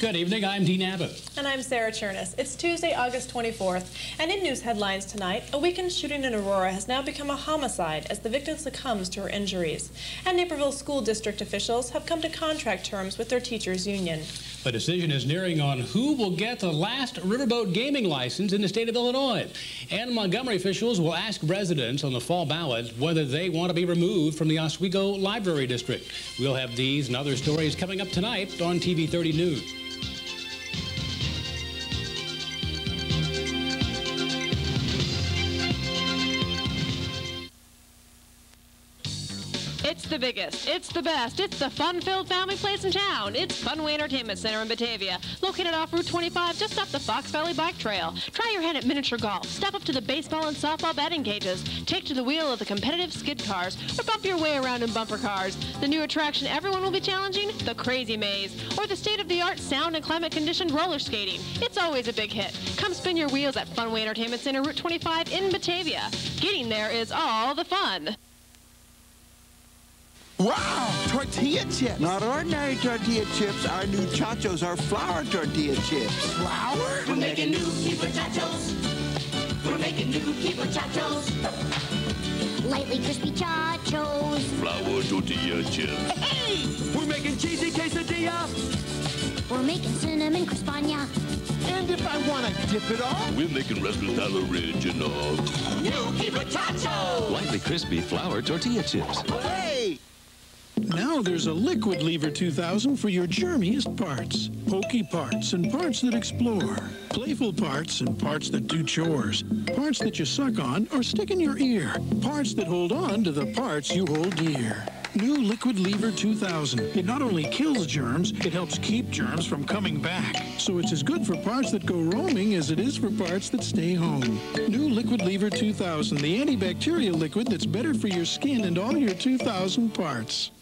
Good evening. I'm Dean Abbott. And I'm Sarah Churness. It's Tuesday, August 24th. And in news headlines tonight, a weekend shooting in Aurora has now become a homicide as the victim succumbs to her injuries. And Naperville School District officials have come to contract terms with their teachers' union. A decision is nearing on who will get the last riverboat gaming license in the state of Illinois. And Montgomery officials will ask residents on the fall ballot whether they want to be removed from the Oswego Library District. We'll have these and other stories coming up tonight on TV 30 News. The biggest, it's the best, it's the fun-filled family place in town. It's Funway Entertainment Center in Batavia, located off Route 25 just off the Fox Valley Bike Trail. Try your hand at miniature golf, step up to the baseball and softball batting cages, take to the wheel of the competitive skid cars, or bump your way around in bumper cars. The new attraction everyone will be challenging, the Crazy Maze, or the state-of-the-art sound and climate-conditioned roller skating. It's always a big hit. Come spin your wheels at Funway Entertainment Center, Route 25 in Batavia. Getting there is all the fun. Wow, tortilla chips. Not ordinary tortilla chips. Our new chachos are flour tortilla chips. Flour? We're making new Keebler Chachos. We're making new Keebler Chachos. Lightly crispy chachos. Flour tortilla chips. Hey! We're making cheesy quesadilla. We're making cinnamon crispanya. And if I want to dip it all? We're making restaurant original. New Keebler Chachos. Lightly crispy flour tortilla chips. Hey! Now there's a Liquid Lever 2000 for your germiest parts. Pokey parts and parts that explore. Playful parts and parts that do chores. Parts that you suck on or stick in your ear. Parts that hold on to the parts you hold dear. New Liquid Lever 2000. It not only kills germs, it helps keep germs from coming back. So it's as good for parts that go roaming as it is for parts that stay home. New Liquid Lever 2000, the antibacterial liquid that's better for your skin and all your 2000 parts.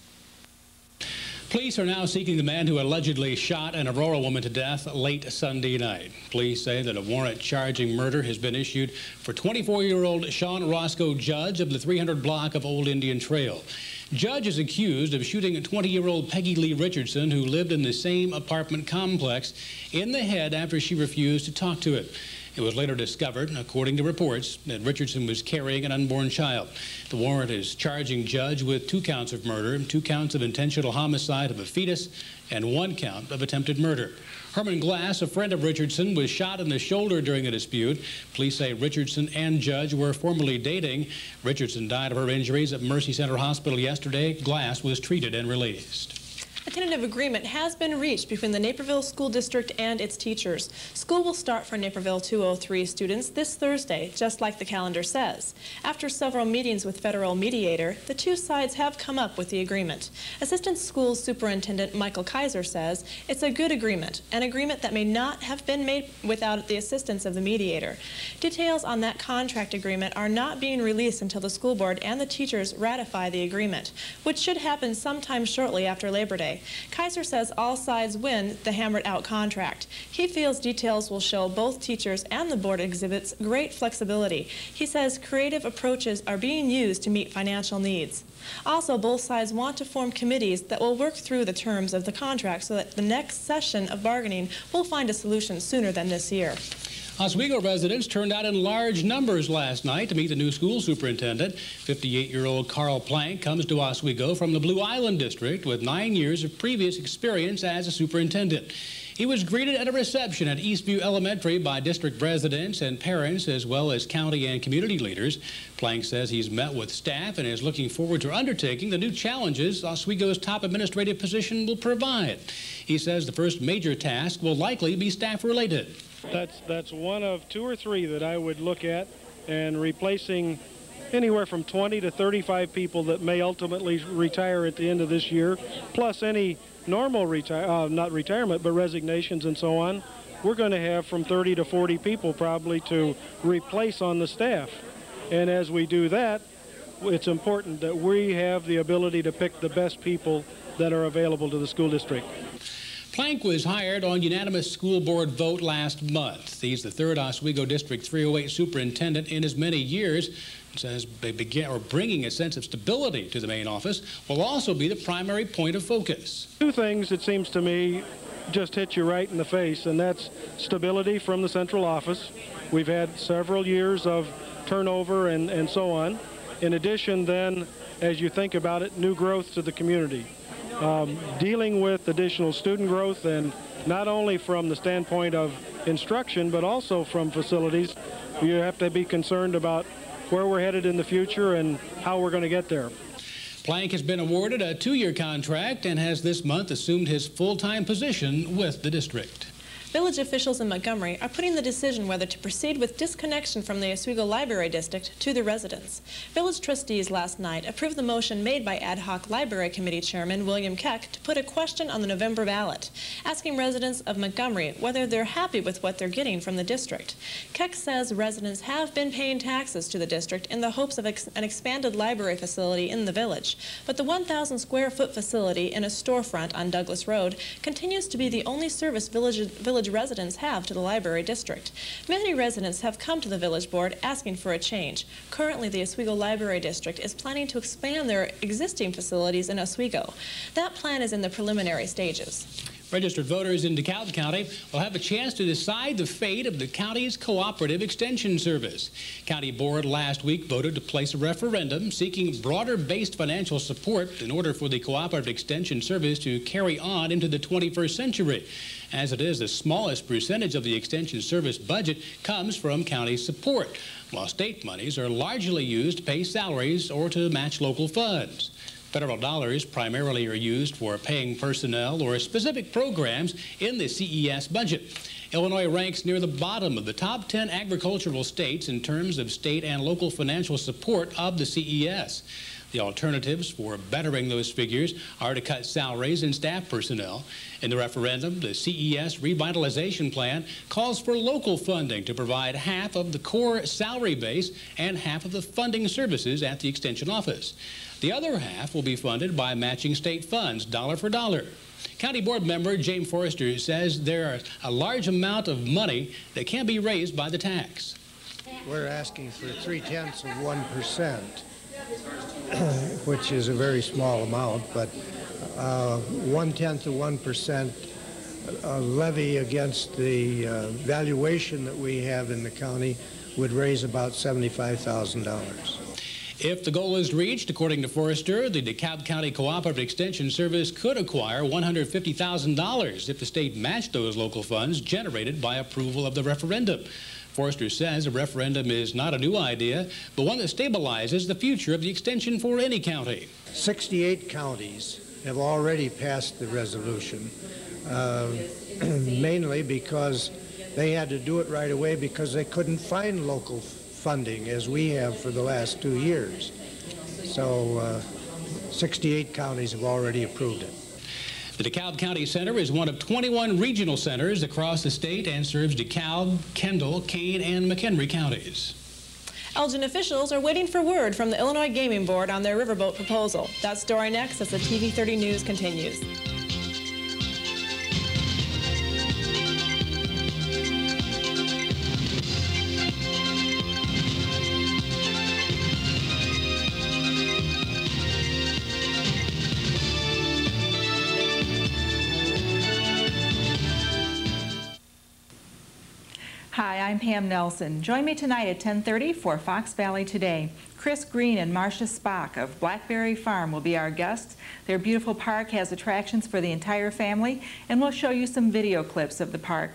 Police are now seeking the man who allegedly shot an Aurora woman to death late Sunday night. Police say that a warrant charging murder has been issued for 24-year-old Sean Roscoe Judge of the 300 block of Old Indian Trail. Judge is accused of shooting 20-year-old Peggy Lee Richardson, who lived in the same apartment complex, in the head after she refused to talk to it. It was later discovered, according to reports, that Richardson was carrying an unborn child. The warrant is charging Judge with two counts of murder, two counts of intentional homicide of a fetus, and one count of attempted murder. Herman Glass, a friend of Richardson, was shot in the shoulder during a dispute. Police say Richardson and Judge were formerly dating. Richardson died of her injuries at Mercy Center Hospital yesterday. Glass was treated and released. A tentative agreement has been reached between the Naperville School District and its teachers. School will start for Naperville 203 students this Thursday, just like the calendar says. After several meetings with federal mediator, the two sides have come up with the agreement. Assistant School Superintendent Michael Kaiser says it's a good agreement, an agreement that may not have been made without the assistance of the mediator. Details on that contract agreement are not being released until the school board and the teachers ratify the agreement, which should happen sometime shortly after Labor Day. Kaiser says all sides win the hammered out contract. He feels details will show both teachers and the board exhibits great flexibility. He says creative approaches are being used to meet financial needs. Also, both sides want to form committees that will work through the terms of the contract so that the next session of bargaining will find a solution sooner than this year. Oswego residents turned out in large numbers last night to meet the new school superintendent. 58-year-old Carl Plank comes to Oswego from the Blue Island District with nine years of previous experience as a superintendent. He was greeted at a reception at Eastview Elementary by district residents and parents, as well as county and community leaders. Plank says he's met with staff and is looking forward to undertaking the new challenges Oswego's top administrative position will provide. He says the first major task will likely be staff-related. That's, that's one of two or three that I would look at and replacing anywhere from 20 to 35 people that may ultimately retire at the end of this year, plus any normal retire, uh, not retirement, but resignations and so on. We're going to have from 30 to 40 people probably to replace on the staff. And as we do that, it's important that we have the ability to pick the best people that are available to the school district. Plank was hired on unanimous school board vote last month. He's the third Oswego District 308 superintendent in as many years. Says they begin or bringing a sense of stability to the main office will also be the primary point of focus. Two things, it seems to me, just hit you right in the face, and that's stability from the central office. We've had several years of turnover and, and so on. In addition, then, as you think about it, new growth to the community. Um, dealing with additional student growth and not only from the standpoint of instruction, but also from facilities, you have to be concerned about where we're headed in the future and how we're going to get there. Plank has been awarded a two-year contract and has this month assumed his full-time position with the district. Village officials in Montgomery are putting the decision whether to proceed with disconnection from the Oswego Library District to the residents. Village trustees last night approved the motion made by Ad hoc Library Committee Chairman William Keck to put a question on the November ballot, asking residents of Montgomery whether they're happy with what they're getting from the district. Keck says residents have been paying taxes to the district in the hopes of ex an expanded library facility in the village, but the 1,000 square foot facility in a storefront on Douglas Road continues to be the only service village, village village residents have to the library district. Many residents have come to the village board asking for a change. Currently, the Oswego Library District is planning to expand their existing facilities in Oswego. That plan is in the preliminary stages. Registered voters in DeKalb County will have a chance to decide the fate of the county's cooperative extension service. County board last week voted to place a referendum seeking broader-based financial support in order for the cooperative extension service to carry on into the 21st century. As it is, the smallest percentage of the extension service budget comes from county support, while state monies are largely used to pay salaries or to match local funds. Federal dollars primarily are used for paying personnel or specific programs in the CES budget. Illinois ranks near the bottom of the top 10 agricultural states in terms of state and local financial support of the CES. The alternatives for bettering those figures are to cut salaries and staff personnel. In the referendum, the CES revitalization plan calls for local funding to provide half of the core salary base and half of the funding services at the Extension Office. The other half will be funded by matching state funds, dollar for dollar. County Board member James Forrester says there are a large amount of money that can be raised by the tax. We're asking for three-tenths of 1%, which is a very small amount, but uh, one-tenth of 1% uh, levy against the uh, valuation that we have in the county would raise about $75,000. If the goal is reached, according to Forrester, the DeKalb County Cooperative Extension Service could acquire $150,000 if the state matched those local funds generated by approval of the referendum. Forrester says a referendum is not a new idea, but one that stabilizes the future of the extension for any county. 68 counties have already passed the resolution, uh, mainly because they had to do it right away because they couldn't find local funding as we have for the last two years. So uh, 68 counties have already approved it. The DeKalb County Center is one of 21 regional centers across the state and serves DeKalb, Kendall, Kane, and McHenry counties. Elgin officials are waiting for word from the Illinois Gaming Board on their riverboat proposal. That story next as the TV 30 News continues. I'm Pam Nelson. Join me tonight at 10:30 for Fox Valley Today. Chris Green and Marcia Spock of Blackberry Farm will be our guests. Their beautiful park has attractions for the entire family, and we'll show you some video clips of the park.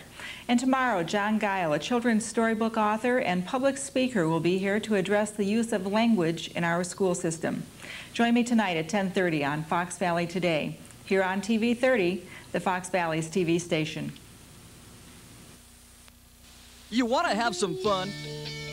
And tomorrow, John Guile, a children's storybook author and public speaker, will be here to address the use of language in our school system. Join me tonight at 10:30 on Fox Valley Today, here on TV 30, the Fox Valley's TV station. You want to have some fun?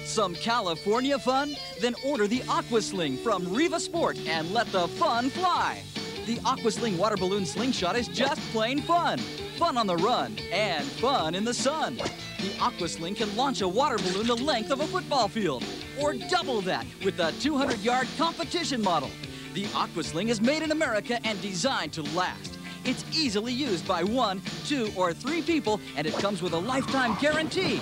Some California fun? Then order the Aquasling from Riva Sport and let the fun fly. The Aquasling water balloon slingshot is just plain fun. Fun on the run and fun in the sun. The Aquasling can launch a water balloon the length of a football field or double that with the 200-yard competition model. The Aquasling is made in America and designed to last. It's easily used by one, two, or three people, and it comes with a lifetime guarantee.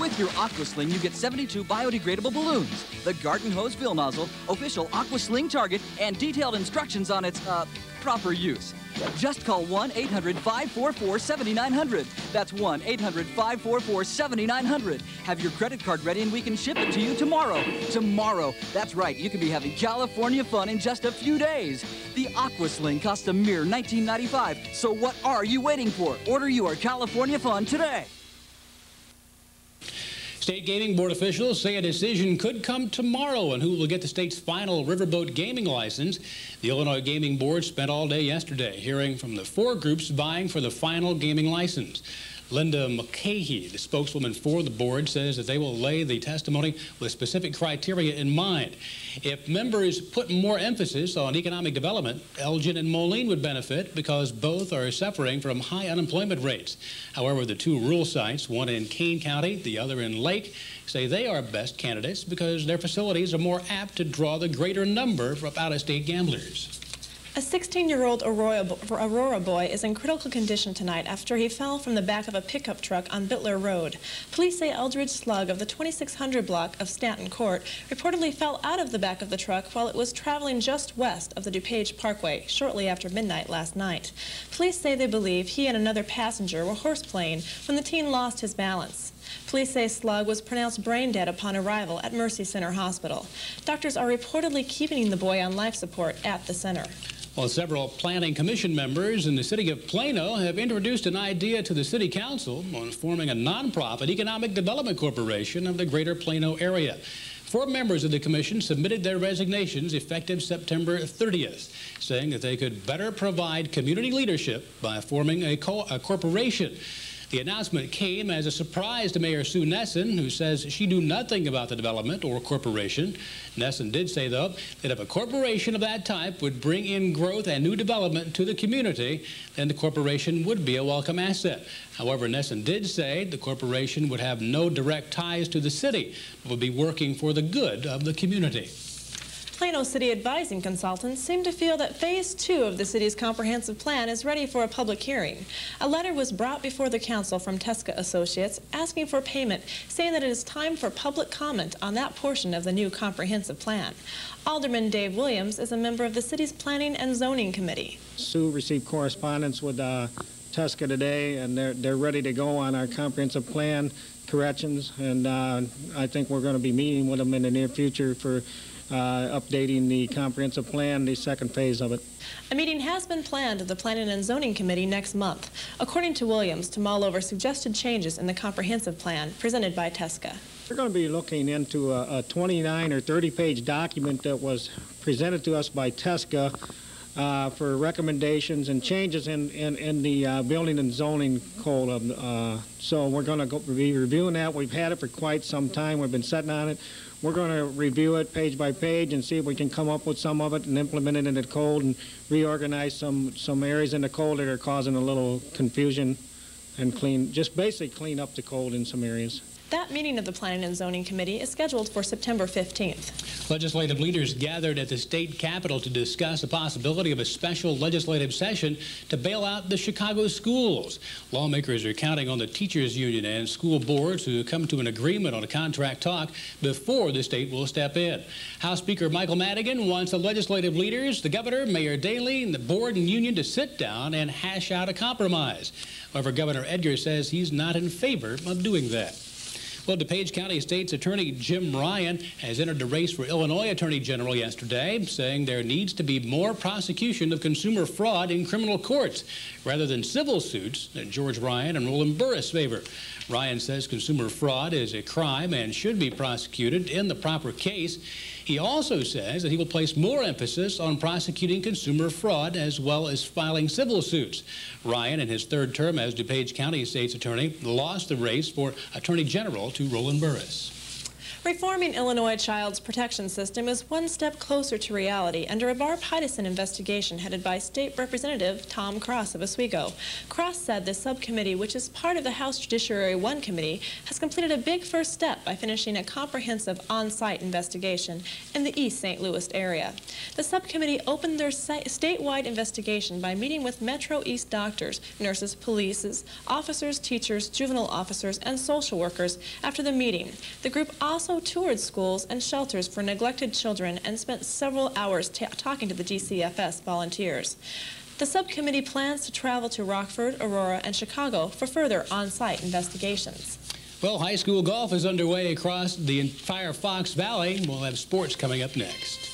With your AquaSling, you get 72 biodegradable balloons, the garden hose fill nozzle, official AquaSling target, and detailed instructions on its, uh, proper use. Just call 1-800-544-7900. That's 1-800-544-7900. Have your credit card ready and we can ship it to you tomorrow. Tomorrow. That's right, you could be having California fun in just a few days. The AquaSling costs a mere $19.95. So what are you waiting for? Order your California fun today. State Gaming Board officials say a decision could come tomorrow on who will get the state's final riverboat gaming license. The Illinois Gaming Board spent all day yesterday hearing from the four groups vying for the final gaming license. Linda McCahey, the spokeswoman for the board, says that they will lay the testimony with specific criteria in mind. If members put more emphasis on economic development, Elgin and Moline would benefit because both are suffering from high unemployment rates. However, the two rural sites, one in Kane County, the other in Lake, say they are best candidates because their facilities are more apt to draw the greater number of out-of-state gamblers. A 16-year-old Aurora, boy is in critical condition tonight after he fell from the back of a pickup truck on Bitler Road. Police say Eldridge Slug of the 2600 block of Stanton Court reportedly fell out of the back of the truck while it was traveling just west of the DuPage Parkway shortly after midnight last night. Police say they believe he and another passenger were horseplaying when the teen lost his balance. Police say Slug was pronounced brain dead upon arrival at Mercy Center Hospital. Doctors are reportedly keeping the boy on life support at the center. Well, several planning commission members in the city of Plano have introduced an idea to the city council on forming a nonprofit economic development corporation of the greater Plano area. Four members of the commission submitted their resignations effective September 30th, saying that they could better provide community leadership by forming a, co a corporation. The announcement came as a surprise to Mayor Sue Nesson, who says she knew nothing about the development or corporation. Nesson did say, though, that if a corporation of that type would bring in growth and new development to the community, then the corporation would be a welcome asset. However, Nesson did say the corporation would have no direct ties to the city, but would be working for the good of the community. Plano City advising consultants seem to feel that phase two of the city's comprehensive plan is ready for a public hearing. A letter was brought before the council from Teska Associates asking for payment, saying that it is time for public comment on that portion of the new comprehensive plan. Alderman Dave Williams is a member of the city's Planning and Zoning Committee. Sue received correspondence with uh, today, and they're, they're ready to go on our comprehensive plan corrections, and uh, I think we're going to be meeting with them in the near future for uh, updating the comprehensive plan, the second phase of it. A meeting has been planned of the Planning and Zoning Committee next month, according to Williams, to mull over suggested changes in the comprehensive plan presented by Teska. We're going to be looking into a, a 29 or 30 page document that was presented to us by Teska uh, for recommendations and changes in, in, in the uh, building and zoning code. Uh, so we're going to be reviewing that. We've had it for quite some time. We've been sitting on it. We're going to review it page by page and see if we can come up with some of it and implement it in the code and reorganize some, some areas in the code that are causing a little confusion and clean, just basically clean up the code in some areas. That meeting of the Planning and Zoning Committee is scheduled for September 15th. Legislative leaders gathered at the state capitol to discuss the possibility of a special legislative session to bail out the Chicago schools. Lawmakers are counting on the teachers union and school boards to come to an agreement on a contract talk before the state will step in. House Speaker Michael Madigan wants the legislative leaders, the governor, Mayor Daley, and the board and union to sit down and hash out a compromise. However, Governor Edgar says he's not in favor of doing that. Well, DuPage County State's Attorney Jim Ryan has entered the race for Illinois Attorney General yesterday, saying there needs to be more prosecution of consumer fraud in criminal courts rather than civil suits that George Ryan and Roland Burris favor. Ryan says consumer fraud is a crime and should be prosecuted in the proper case. He also says that he will place more emphasis on prosecuting consumer fraud as well as filing civil suits. Ryan, in his third term as DuPage County State's Attorney, lost the race for Attorney General to Roland Burris. Reforming Illinois child's protection system is one step closer to reality under a bipartisan investigation headed by State Representative Tom Cross of Oswego. Cross said the subcommittee, which is part of the House Judiciary One Committee, has completed a big first step by finishing a comprehensive on-site investigation in the East St. Louis area. The subcommittee opened their statewide investigation by meeting with Metro East doctors, nurses, police, officers, teachers, juvenile officers, and social workers after the meeting. The group also toured schools and shelters for neglected children and spent several hours talking to the DCFS volunteers. The subcommittee plans to travel to Rockford, Aurora, and Chicago for further on-site investigations. Well, high school golf is underway across the entire Fox Valley. We'll have sports coming up next.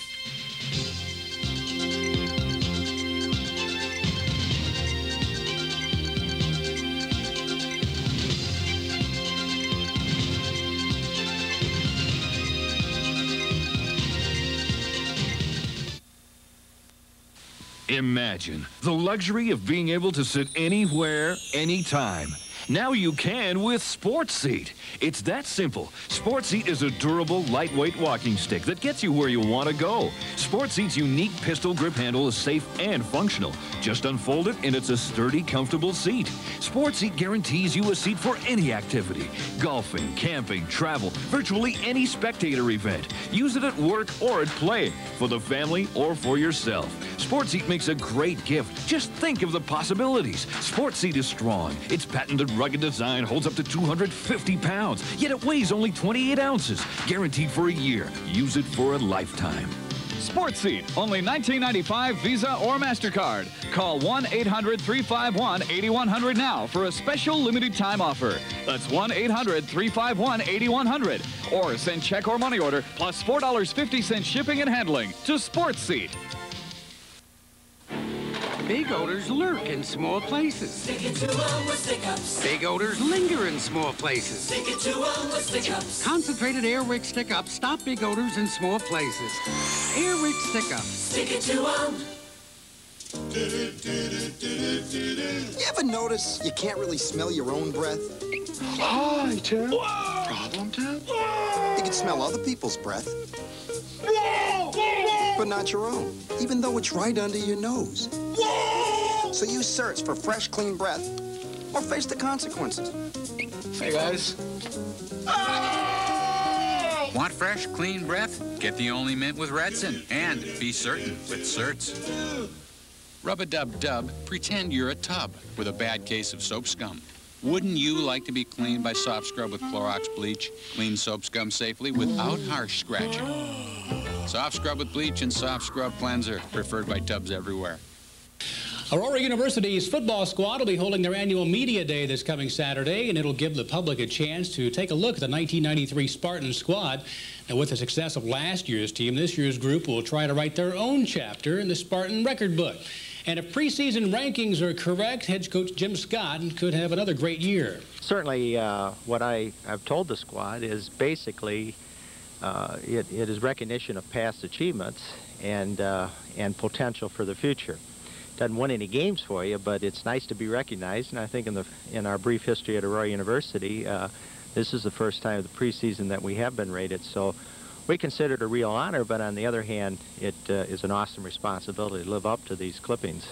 Imagine the luxury of being able to sit anywhere, anytime. Now you can with Sports Seat. It's that simple. Sports Seat is a durable, lightweight walking stick that gets you where you want to go. Sports Seat's unique pistol grip handle is safe and functional. Just unfold it and it's a sturdy, comfortable seat. Sports Seat guarantees you a seat for any activity. Golfing, camping, travel, virtually any spectator event. Use it at work or at play, for the family or for yourself. Sports Seat makes a great gift. Just think of the possibilities. Sports Seat is strong. Its patented rugged design holds up to 250 pounds, yet it weighs only 28 ounces. Guaranteed for a year. Use it for a lifetime. Sports Seat, only $19.95 Visa or MasterCard. Call 1-800-351-8100 now for a special limited time offer. That's 1-800-351-8100. Or send check or money order plus $4.50 shipping and handling to Sports Seat. Big odors lurk in small places. Stick it to stick-ups. Big odors linger in small places. Stick it to stick-ups. Concentrated Airwick stick-ups stop big odors in small places. Airwick stick-ups. Stick it to them. You ever notice you can't really smell your own breath? Hi, Tim. Problem, Tim? You can smell other people's breath, but not your own, even though it's right under your nose. So you search for fresh, clean breath or face the consequences. Hey, guys. Want fresh, clean breath? Get the only mint with Retsyn and be certain with certs. Rub-a-dub-dub, pretend you're a tub with a bad case of soap scum. Wouldn't you like to be cleaned by soft scrub with Clorox bleach? Clean soap scum safely without harsh scratching. Soft scrub with bleach and soft scrub cleanser, preferred by tubs everywhere. Aurora University's football squad will be holding their annual media day this coming Saturday, and it'll give the public a chance to take a look at the 1993 Spartan squad. Now, with the success of last year's team, this year's group will try to write their own chapter in the Spartan record book. And if preseason rankings are correct, head coach Jim Scott could have another great year. Certainly, uh, what I, have told the squad is basically uh, it, it is recognition of past achievements and, uh, and potential for the future doesn't win any games for you, but it's nice to be recognized. And I think in the in our brief history at Aurora University, uh, this is the first time of the preseason that we have been rated. So we consider it a real honor, but on the other hand, it uh, is an awesome responsibility to live up to these clippings.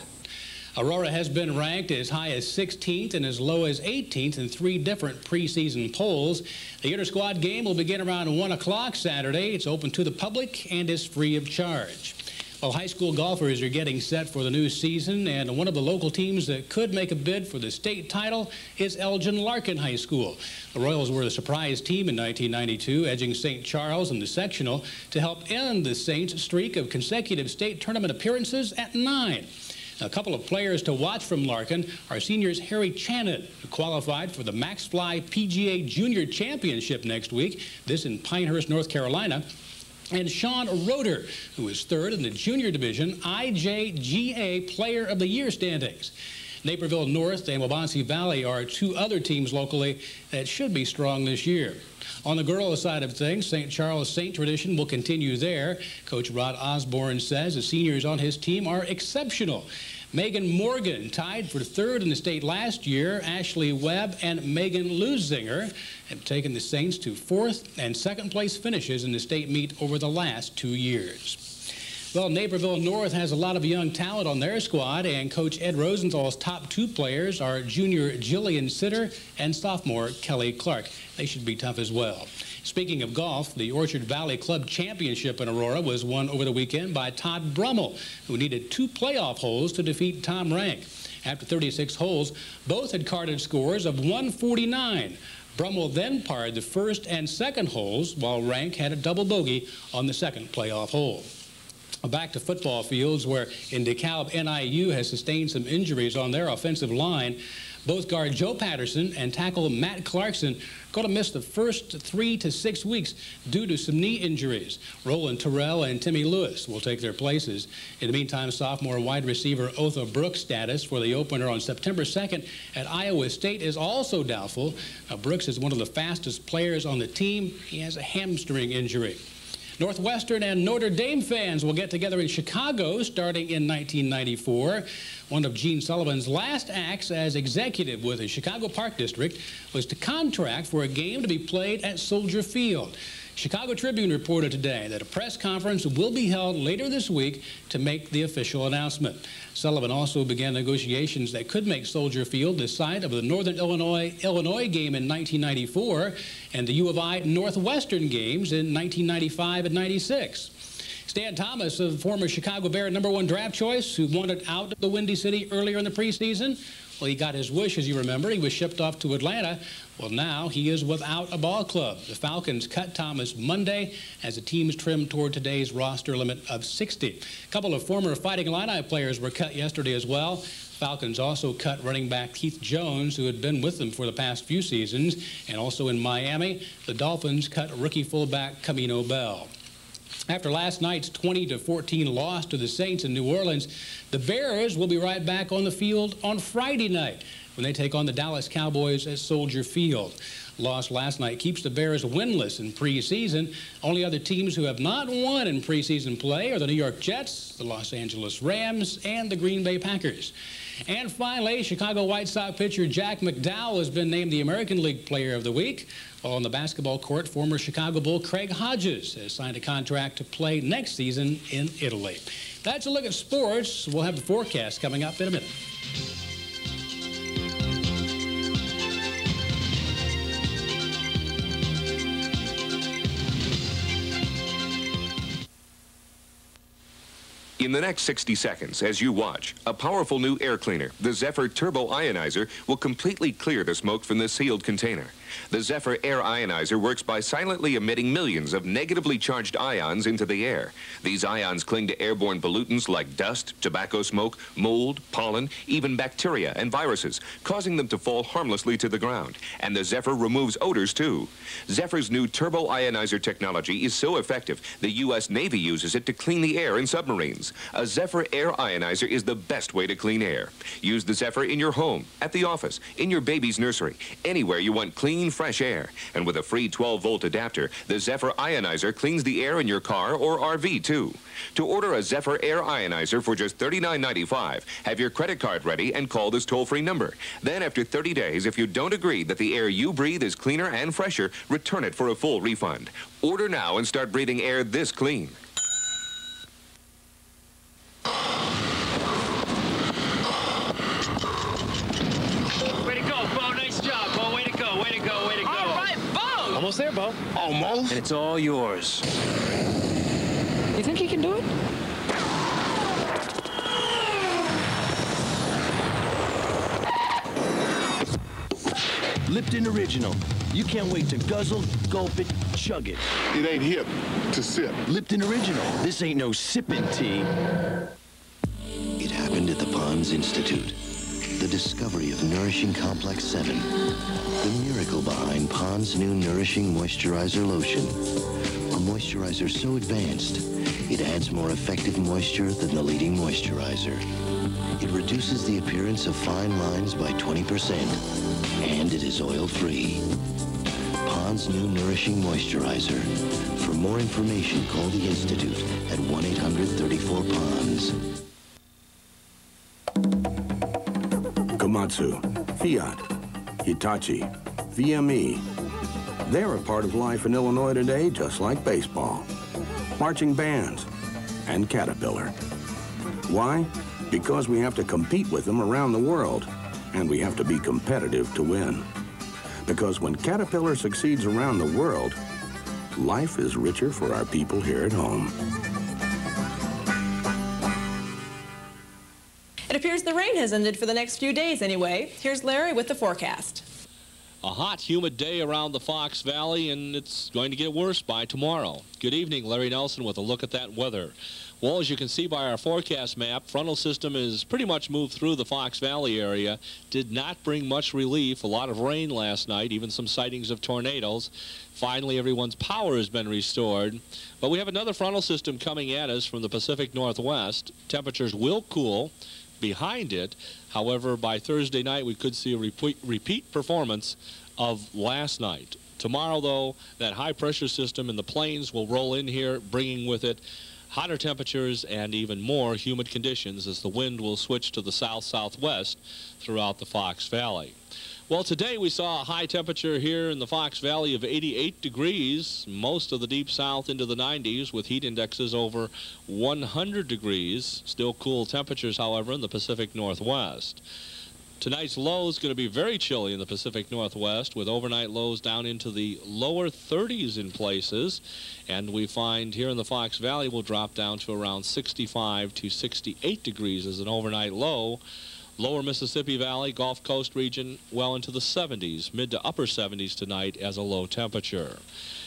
Aurora has been ranked as high as 16th and as low as 18th in three different preseason polls. The inter-squad game will begin around 1 o'clock Saturday. It's open to the public and is free of charge. Well, high school golfers are getting set for the new season, and one of the local teams that could make a bid for the state title is Elgin Larkin High School. The Royals were the surprise team in 1992, edging St. Charles in the sectional to help end the Saints' streak of consecutive state tournament appearances at nine. A couple of players to watch from Larkin are seniors Harry Chanet, who qualified for the Maxfli PGA Junior Championship next week, this in Pinehurst, North Carolina, and Sean Roeder, who is third in the junior division IJGA Player of the Year standings. Naperville North and Waubonsie Valley are two other teams locally that should be strong this year. On the girls' side of things, St. Charles Saint tradition will continue there. Coach Rod Osborne says the seniors on his team are exceptional. Megan Morgan tied for third in the state last year. Ashley Webb and Megan Luzinger have taken the Saints to fourth and second place finishes in the state meet over the last two years. Well, Naperville North has a lot of young talent on their squad, and Coach Ed Rosenthal's top two players are junior Jillian Sitter and sophomore Kelly Clark. They should be tough as well. Speaking of golf, the Orchard Valley Club Championship in Aurora was won over the weekend by Todd Brummel, who needed two playoff holes to defeat Tom Rank. After 36 holes, both had carded scores of 149. Brummel then parred the first and second holes, while Rank had a double bogey on the second playoff hole. Back to football fields where in DeKalb, NIU has sustained some injuries on their offensive line. Both guard Joe Patterson and tackle Matt Clarkson going to miss the first three to six weeks due to some knee injuries. Roland Terrell and Timmy Lewis will take their places. In the meantime, sophomore wide receiver Otha Brooks' status for the opener on September 2nd at Iowa State is also doubtful. Now, Brooks is one of the fastest players on the team. He has a hamstring injury. Northwestern and Notre Dame fans will get together in Chicago starting in 1994. One of Gene Sullivan's last acts as executive with the Chicago Park District was to contract for a game to be played at Soldier Field. Chicago Tribune reported today that a press conference will be held later this week to make the official announcement. Sullivan also began negotiations that could make Soldier Field the site of the Northern Illinois Illinois game in 1994 and the U of I Northwestern games in 1995 and 96. Stan Thomas, a former Chicago Bear number one draft choice who wanted out of the Windy City earlier in the preseason, well, he got his wish, as you remember. He was shipped off to Atlanta. Well, now he is without a ball club. The Falcons cut Thomas Monday as the teams trimmed toward today's roster limit of 60. A couple of former Fighting Illini players were cut yesterday as well. Falcons also cut running back Keith Jones, who had been with them for the past few seasons. And also in Miami, the Dolphins cut rookie fullback Camino Bell. After last night's 20 to 14 loss to the Saints in New Orleans, the Bears will be right back on the field on Friday night when they take on the Dallas Cowboys at Soldier Field. Loss last night keeps the Bears winless in preseason. Only other teams who have not won in preseason play are the New York Jets, the Los Angeles Rams, and the Green Bay Packers. And finally, Chicago White Sox pitcher Jack McDowell has been named the American League Player of the Week. While on the basketball court, former Chicago Bull Craig Hodges has signed a contract to play next season in Italy. That's a look at sports. We'll have the forecast coming up in a minute. In the next 60 seconds, as you watch, a powerful new air cleaner, the Zephyr Turbo Ionizer, will completely clear the smoke from the sealed container. The Zephyr Air Ionizer works by silently emitting millions of negatively charged ions into the air. These ions cling to airborne pollutants like dust, tobacco smoke, mold, pollen, even bacteria and viruses, causing them to fall harmlessly to the ground. And the Zephyr removes odors, too. Zephyr's new Turbo Ionizer technology is so effective, the U.S. Navy uses it to clean the air in submarines. A Zephyr Air Ionizer is the best way to clean air. Use the Zephyr in your home, at the office, in your baby's nursery, anywhere you want clean clean, fresh air. And with a free 12-volt adapter, the Zephyr Ionizer cleans the air in your car or RV, too. To order a Zephyr Air Ionizer for just $39.95, have your credit card ready and call this toll-free number. Then, after 30 days, if you don't agree that the air you breathe is cleaner and fresher, return it for a full refund. Order now and start breathing air this clean. Almost there, Bo. Almost? And it's all yours. You think he can do it? Lipton Original. You can't wait to guzzle, gulp it, chug it. It ain't hip to sip. Lipton Original. This ain't no sipping tea. It happened at the Ponds Institute. The discovery of Nourishing Complex 7. The miracle behind Pond's new Nourishing Moisturizer Lotion. A moisturizer so advanced, it adds more effective moisture than the leading moisturizer. It reduces the appearance of fine lines by 20%, and it is oil-free. Pond's new Nourishing Moisturizer. For more information, call the Institute at 1-800-34-PONDS. Komatsu, Fiat, Hitachi, VME. They're a part of life in Illinois today, just like baseball. Marching bands and Caterpillar. Why? Because we have to compete with them around the world, and we have to be competitive to win. Because when Caterpillar succeeds around the world, life is richer for our people here at home. It appears the rain has ended for the next few days anyway. Here's Larry with the forecast. A hot, humid day around the Fox Valley, and it's going to get worse by tomorrow. Good evening, Larry Nelson with a look at that weather. Well, as you can see by our forecast map, frontal system is pretty much moved through the Fox Valley area. Did not bring much relief. A lot of rain last night, even some sightings of tornadoes. Finally, everyone's power has been restored. But we have another frontal system coming at us from the Pacific Northwest. Temperatures will cool behind it. However, by Thursday night, we could see a repeat, repeat performance of last night. Tomorrow, though, that high pressure system in the plains will roll in here, bringing with it hotter temperatures and even more humid conditions as the wind will switch to the south-southwest throughout the Fox Valley. Well, today we saw a high temperature here in the Fox Valley of 88 degrees, most of the deep south into the 90s with heat indexes over 100 degrees. Still cool temperatures, however, in the Pacific Northwest. Tonight's low is going to be very chilly in the Pacific Northwest with overnight lows down into the lower 30s in places. And we find here in the Fox Valley will drop down to around 65 to 68 degrees as an overnight low. Lower Mississippi Valley, Gulf Coast region, well into the 70s, mid to upper 70s tonight as a low temperature.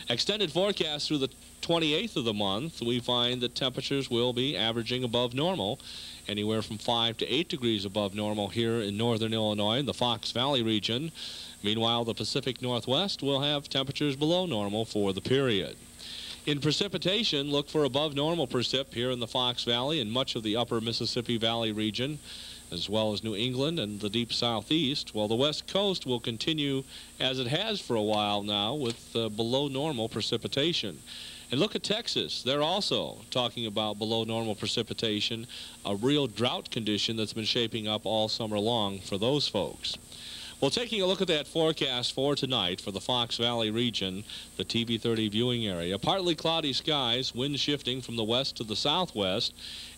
Extended forecast through the 28th of the month, we find that temperatures will be averaging above normal anywhere from 5 to 8 degrees above normal here in northern Illinois in the Fox Valley region. Meanwhile, the Pacific Northwest will have temperatures below normal for the period. In precipitation, look for above normal precip here in the Fox Valley and much of the upper Mississippi Valley region, as well as New England and the deep southeast, while the west coast will continue as it has for a while now with uh, below normal precipitation. And look at Texas. They're also talking about below normal precipitation, a real drought condition that's been shaping up all summer long for those folks. Well, taking a look at that forecast for tonight for the Fox Valley region, the TV30 viewing area, partly cloudy skies, wind shifting from the west to the southwest,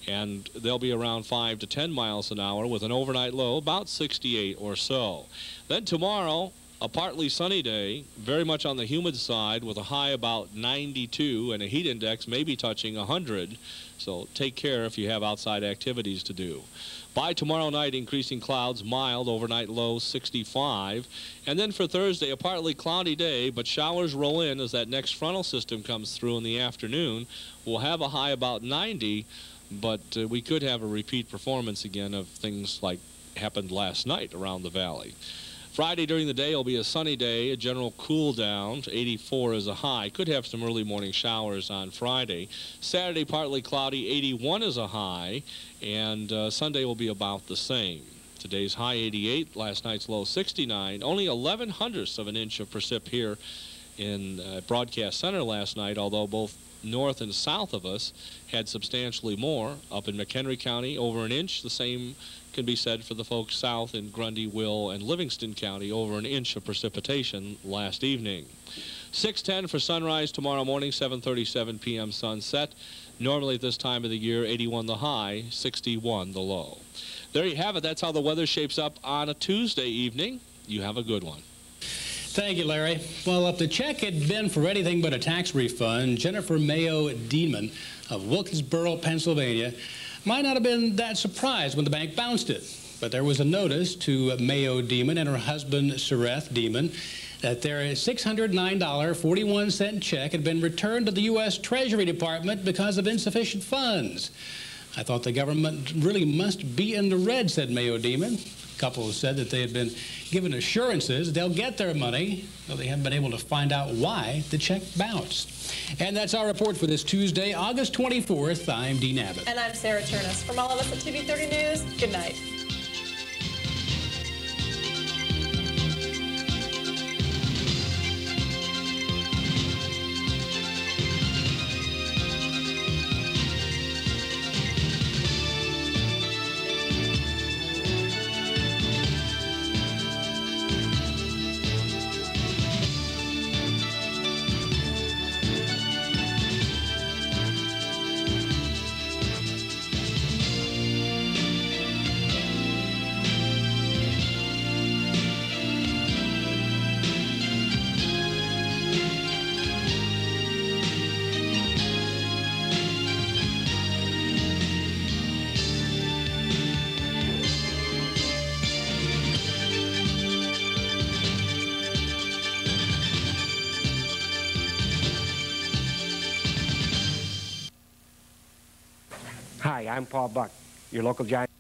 and they'll be around 5 to 10 miles an hour with an overnight low about 68 or so. Then tomorrow, a partly sunny day, very much on the humid side with a high about 92 and a heat index maybe touching 100. So take care if you have outside activities to do. By tomorrow night, increasing clouds, mild, overnight low 65. And then for Thursday, a partly cloudy day, but showers roll in as that next frontal system comes through in the afternoon. We'll have a high about 90, but uh, we could have a repeat performance again of things like happened last night around the valley. Friday during the day will be a sunny day, a general cool down. 84 is a high. Could have some early morning showers on Friday. Saturday partly cloudy, 81 is a high, and uh, Sunday will be about the same. Today's high 88, last night's low 69. Only 11 hundredths of an inch of precip here in uh, Broadcast Center last night, although both north and south of us had substantially more. Up in McHenry County, over an inch. The same can be said for the folks south in Grundy, Will, and Livingston County, over an inch of precipitation last evening. 610 for sunrise tomorrow morning, 7:37 p.m. sunset. Normally at this time of the year, 81 the high, 61 the low. There you have it. That's how the weather shapes up on a Tuesday evening. You have a good one. Thank you, Larry. Well, if the check had been for anything but a tax refund, Jennifer Mayo Demon of Wilkes-Barre, Pennsylvania, might not have been that surprised when the bank bounced it. But there was a notice to Mayo Demon and her husband, Sereth Demon, that their $609.41 check had been returned to the U.S. Treasury Department because of insufficient funds. I thought the government really must be in the red, said Mayo Demon. A couple said that they had been given assurances they'll get their money, though they haven't been able to find out why the check bounced. And that's our report for this Tuesday, August 24th. I'm Dean Abbott. And I'm Sarah Churness. From all of us at TV30 News, good night. Paul Buck, your local Giant.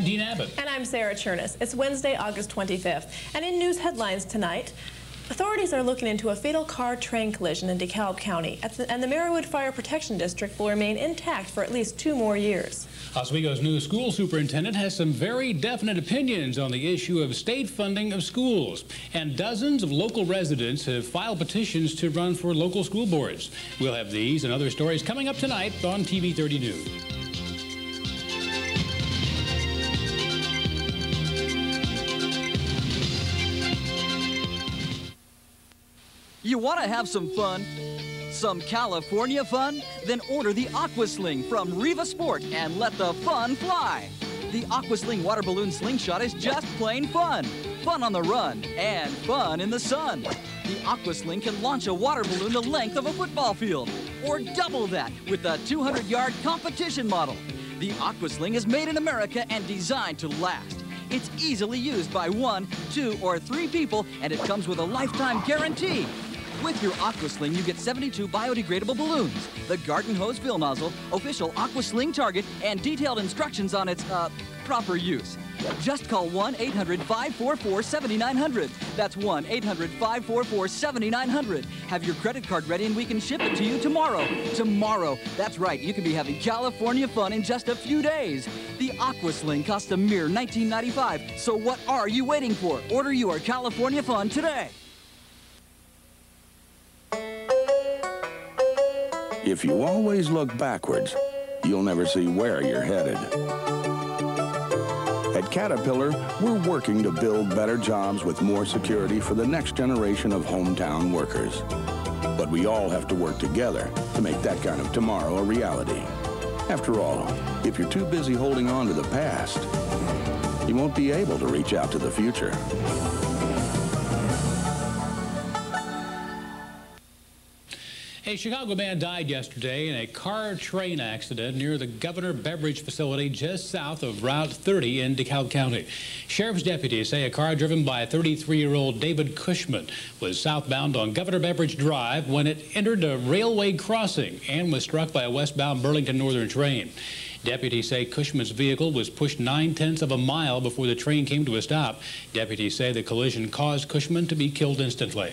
I'm Dean Abbott. And I'm Sarah Churness. It's Wednesday, August 25th. And in news headlines tonight, authorities are looking into a fatal car-train collision in DeKalb County, the, and the Marywood Fire Protection District will remain intact for at least two more years. Oswego's new school superintendent has some very definite opinions on the issue of state funding of schools. And dozens of local residents have filed petitions to run for local school boards. We'll have these and other stories coming up tonight on TV 30 News. You want to have some fun? Some California fun? Then order the Aquasling from Riva Sport and let the fun fly. The Aquasling water balloon slingshot is just plain fun. Fun on the run and fun in the sun. The Aquasling can launch a water balloon the length of a football field, or double that with the 200-yard competition model. The Aquasling is made in America and designed to last. It's easily used by one, two, or three people, and it comes with a lifetime guarantee. With your Aquasling, you get 72 biodegradable balloons, the garden hose fill nozzle, official Aquasling target, and detailed instructions on its, uh, proper use. Just call 1-800-544-7900. That's 1-800-544-7900. Have your credit card ready and we can ship it to you tomorrow. Tomorrow. That's right, you can be having California fun in just a few days. The Aquasling costs a mere $19.95. So what are you waiting for? Order your California fun today. If you always look backwards, you'll never see where you're headed. At Caterpillar, we're working to build better jobs with more security for the next generation of hometown workers. But we all have to work together to make that kind of tomorrow a reality. After all, if you're too busy holding on to the past, you won't be able to reach out to the future. A Chicago man died yesterday in a car train accident near the Governor Beverage facility just south of Route 30 in DeKalb County. Sheriff's deputies say a car driven by 33-year-old David Cushman was southbound on Governor Beverage Drive when it entered a railway crossing and was struck by a westbound Burlington Northern train. Deputies say Cushman's vehicle was pushed nine-tenths of a mile before the train came to a stop. Deputies say the collision caused Cushman to be killed instantly.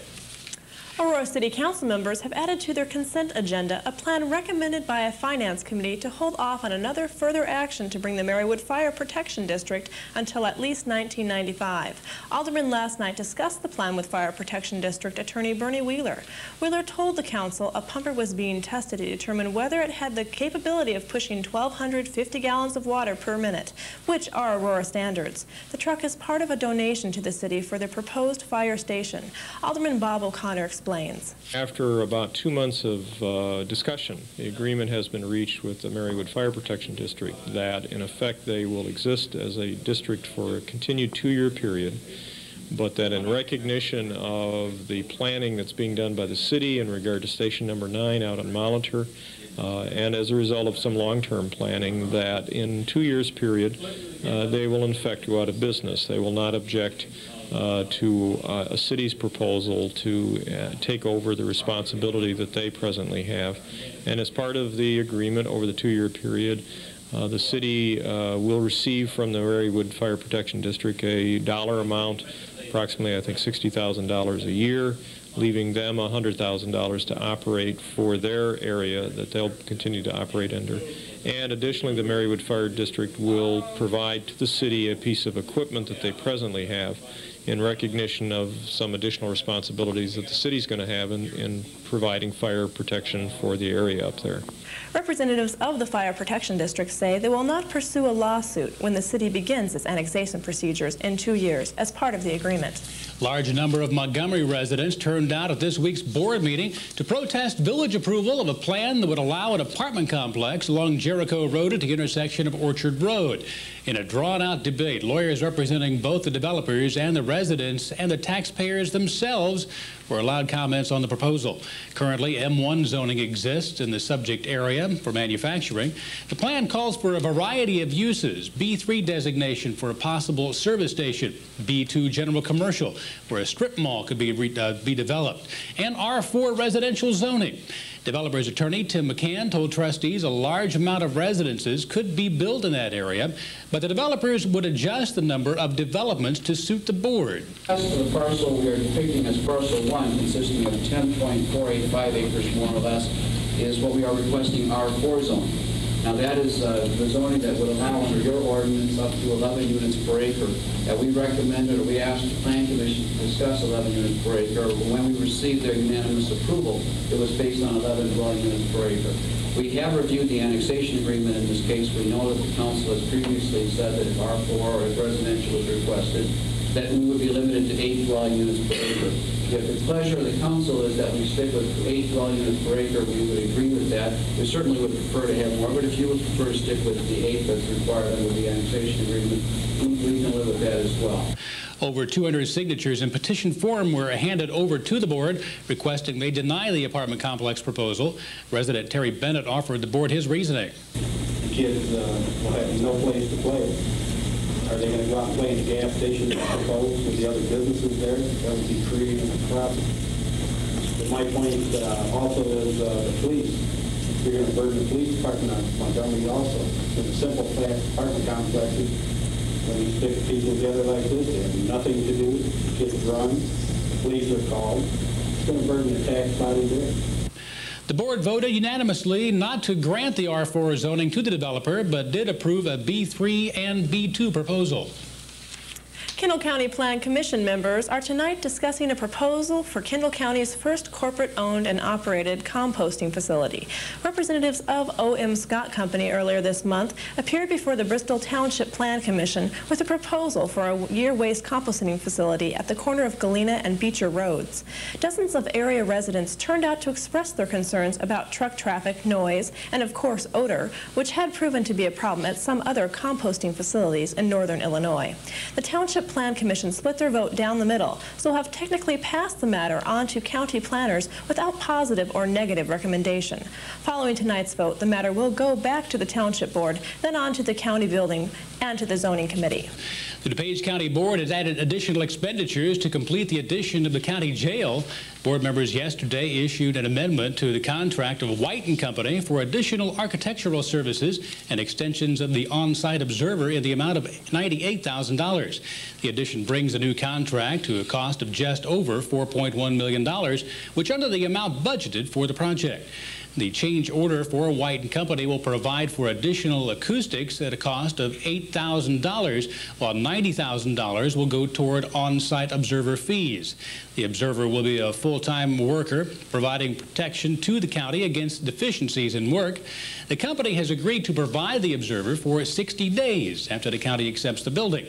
Aurora City Council members have added to their consent agenda a plan recommended by a finance committee to hold off on another further action to bring the Marywood Fire Protection District until at least 1995. Alderman last night discussed the plan with Fire Protection District Attorney Bernie Wheeler. Wheeler told the council a pumper was being tested to determine whether it had the capability of pushing 1,250 gallons of water per minute, which are Aurora standards. The truck is part of a donation to the city for the proposed fire station. Alderman Bob O'Connor explains. After about two months of uh, discussion, the agreement has been reached with the Marywood Fire Protection District that, in effect, they will exist as a district for a continued two-year period, but that in recognition of the planning that's being done by the city in regard to station number nine out on Molitor, uh, and as a result of some long-term planning, that in two years period, uh, they will in fact go out of business. They will not object uh, to uh, a city's proposal to uh, take over the responsibility that they presently have. And as part of the agreement over the two-year period, uh, the city uh, will receive from the Marywood Fire Protection District a dollar amount, approximately I think $60,000 a year, leaving them $100,000 to operate for their area that they'll continue to operate under. And additionally, the Marywood Fire District will provide to the city a piece of equipment that they presently have in recognition of some additional responsibilities that the city's going to have in, in providing fire protection for the area up there. Representatives of the Fire Protection District say they will not pursue a lawsuit when the city begins its annexation procedures in two years as part of the agreement. Large number of Montgomery residents turned out at this week's board meeting to protest village approval of a plan that would allow an apartment complex along Jericho Road at the intersection of Orchard Road. In a drawn-out debate, lawyers representing both the developers and the residents and the taxpayers themselves were allowed comments on the proposal. Currently, M1 zoning exists in the subject area for manufacturing. The plan calls for a variety of uses, B3 designation for a possible service station, B2 general commercial, where a strip mall could be, uh, be developed, and R4 residential zoning. Developer's attorney Tim McCann told trustees a large amount of residences could be built in that area, but the developers would adjust the number of developments to suit the board. As for the parcel we are depicting as parcel one, consisting of 10.485 acres more or less, is what we are requesting R4 zone. Now that is uh, the zoning that would allow under your ordinance up to 11 units per acre. Uh, we recommended or we asked the Plan Commission to discuss 11 units per acre. When we received their unanimous approval, it was based on 11 dwelling units per acre. We have reviewed the annexation agreement in this case. We know that the council has previously said that if R4 or if residential is requested, that we would be limited to eight dwelling units per acre. If the pleasure of the council is that we stick with eight dwelling units per acre, we would agree with that. We certainly would prefer to have more, but if you would prefer to stick with the eight that's required under the annexation agreement, we we can live with that as well. Over 200 signatures in petition form were handed over to the board requesting they deny the apartment complex proposal. Resident Terry Bennett offered the board his reasoning. The kids uh, will have no place to play. Are they going to go out and play in the gas station that's proposed with the other businesses there? That would be creating a problem. But my point uh, also is uh, the police. You're going to burden the police department on Montgomery also. With simple flat apartment complexes, when you stick people together like this, they have nothing to do. Kids run, police are called. It's going to burden the tax body there. The board voted unanimously not to grant the R4 zoning to the developer, but did approve a B3 and B2 proposal. Kendall County Plan Commission members are tonight discussing a proposal for Kendall County's first corporate-owned and operated composting facility. Representatives of O.M. Scott Company earlier this month appeared before the Bristol Township Plan Commission with a proposal for a year waste composting facility at the corner of Galena and Beecher Roads. Dozens of area residents turned out to express their concerns about truck traffic, noise, and of course odor, which had proven to be a problem at some other composting facilities in northern Illinois. The Township Plan Commission split their vote down the middle, so have technically passed the matter on to county planners without positive or negative recommendation. Following tonight's vote, the matter will go back to the Township Board, then on to the county building and to the zoning committee. The DuPage County Board has added additional expenditures to complete the addition of the county jail. Board members yesterday issued an amendment to the contract of White and Company for additional architectural services and extensions of the on-site observer in the amount of $98,000. The addition brings the new contract to a cost of just over $4.1 million, which under the amount budgeted for the project. The change order for White and Company will provide for additional acoustics at a cost of $8,000, while $90,000 will go toward on-site observer fees. The observer will be a full-time worker, providing protection to the county against deficiencies in work. The company has agreed to provide the observer for 60 days after the county accepts the building.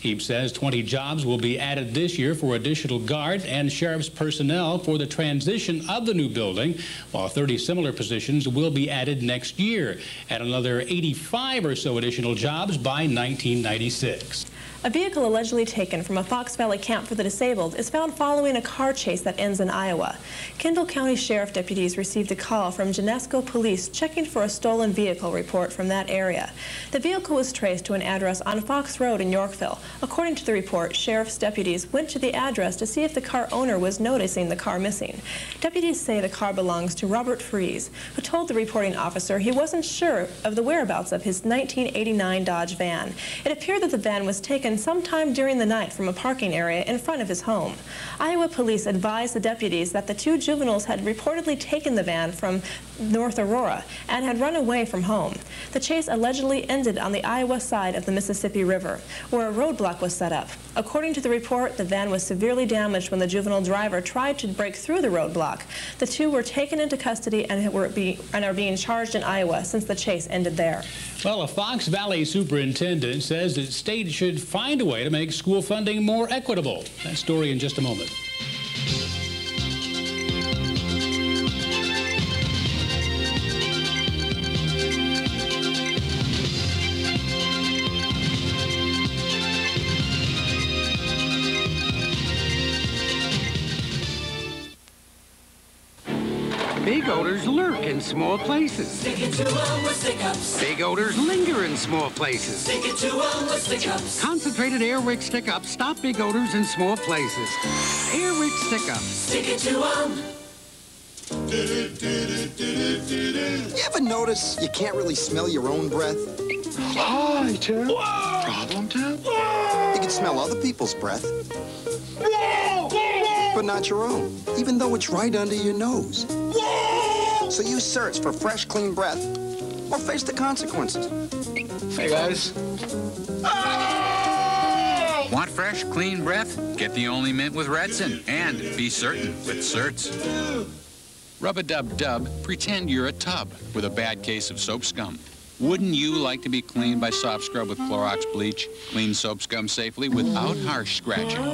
He says 20 jobs will be added this year for additional guard and sheriff's personnel for the transition of the new building, while 30 similar positions will be added next year, and another 85 or so additional jobs by 1996. A vehicle allegedly taken from a Fox Valley camp for the disabled is found following a car chase that ends in Iowa. Kendall County Sheriff deputies received a call from Geneseo Police checking for a stolen vehicle report from that area. The vehicle was traced to an address on Fox Road in Yorkville. According to the report, sheriff's deputies went to the address to see if the car owner was noticing the car missing. Deputies say the car belongs to Robert Fries, who told the reporting officer he wasn't sure of the whereabouts of his 1989 Dodge van. It appeared that the van was taken sometime during the night from a parking area in front of his home. Iowa police advised the deputies that the two juveniles had reportedly taken the van from North Aurora and had run away from home. The chase allegedly ended on the Iowa side of the Mississippi River, where a roadblock was set up. According to the report, the van was severely damaged when the juvenile driver tried to break through the roadblock. The two were taken into custody and, were be, and are being charged in Iowa since the chase ended there. Well, a Fox Valley superintendent says that state should find a way to make school funding more equitable. That story in just a moment. Small places. Stick it to 'em with stick-ups. Big odors linger in small places. Stick it to 'em with stick-ups. Concentrated Airwick stick-ups stop big odors in small places. Airwick stick-ups. Stick it to to 'em. You ever notice you can't really smell your own breath? Hi, Tim. Problem, Tim? You can smell other people's breath, but not your own, even though it's right under your nose. So you search for fresh, clean breath or face the consequences. Hey, guys. Oh! Want fresh, clean breath? Get the only mint with Retsyn. And be certain with certs. Rub-a-dub-dub, pretend you're a tub with a bad case of soap scum. Wouldn't you like to be cleaned by soft scrub with Clorox bleach? Clean soap scum safely without harsh scratching.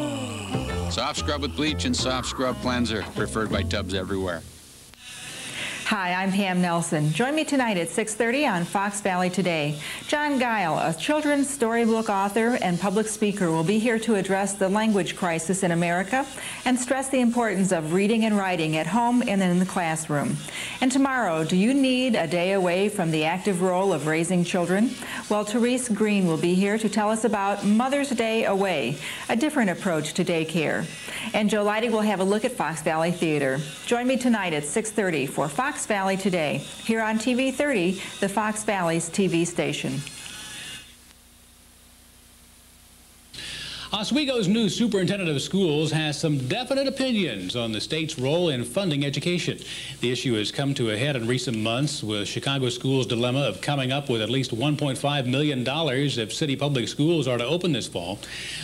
Soft scrub with bleach and soft scrub cleanser, preferred by tubs everywhere. Hi, I'm Pam Nelson. Join me tonight at 6.30 on Fox Valley Today. John Guile, a children's storybook author and public speaker, will be here to address the language crisis in America and stress the importance of reading and writing at home and in the classroom. And tomorrow, do you need a day away from the active role of raising children? Well, Therese Green will be here to tell us about Mother's Day Away, a different approach to daycare. And Joe Leidy will have a look at Fox Valley Theater. Join me tonight at 6.30 for Fox Valley Today, here on TV 30, the Fox Valley's TV station. Oswego's new superintendent of schools has some definite opinions on the state's role in funding education. The issue has come to a head in recent months with Chicago schools' dilemma of coming up with at least $1.5 million if city public schools are to open this fall.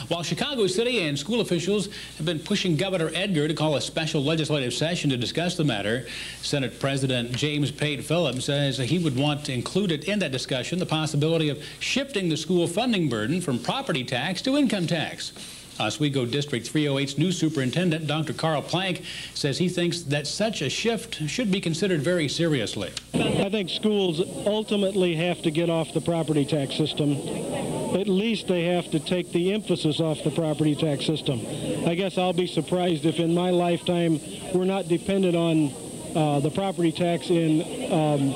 While Chicago City and school officials have been pushing Governor Edgar to call a special legislative session to discuss the matter, Senate President James Pate Phillips says he would want included in that discussion the possibility of shifting the school funding burden from property tax to income tax. Oswego District 308's new superintendent, Dr. Carl Plank, says he thinks that such a shift should be considered very seriously. I think schools ultimately have to get off the property tax system. At least they have to take the emphasis off the property tax system. I guess I'll be surprised if in my lifetime we're not dependent on uh, the property tax in um,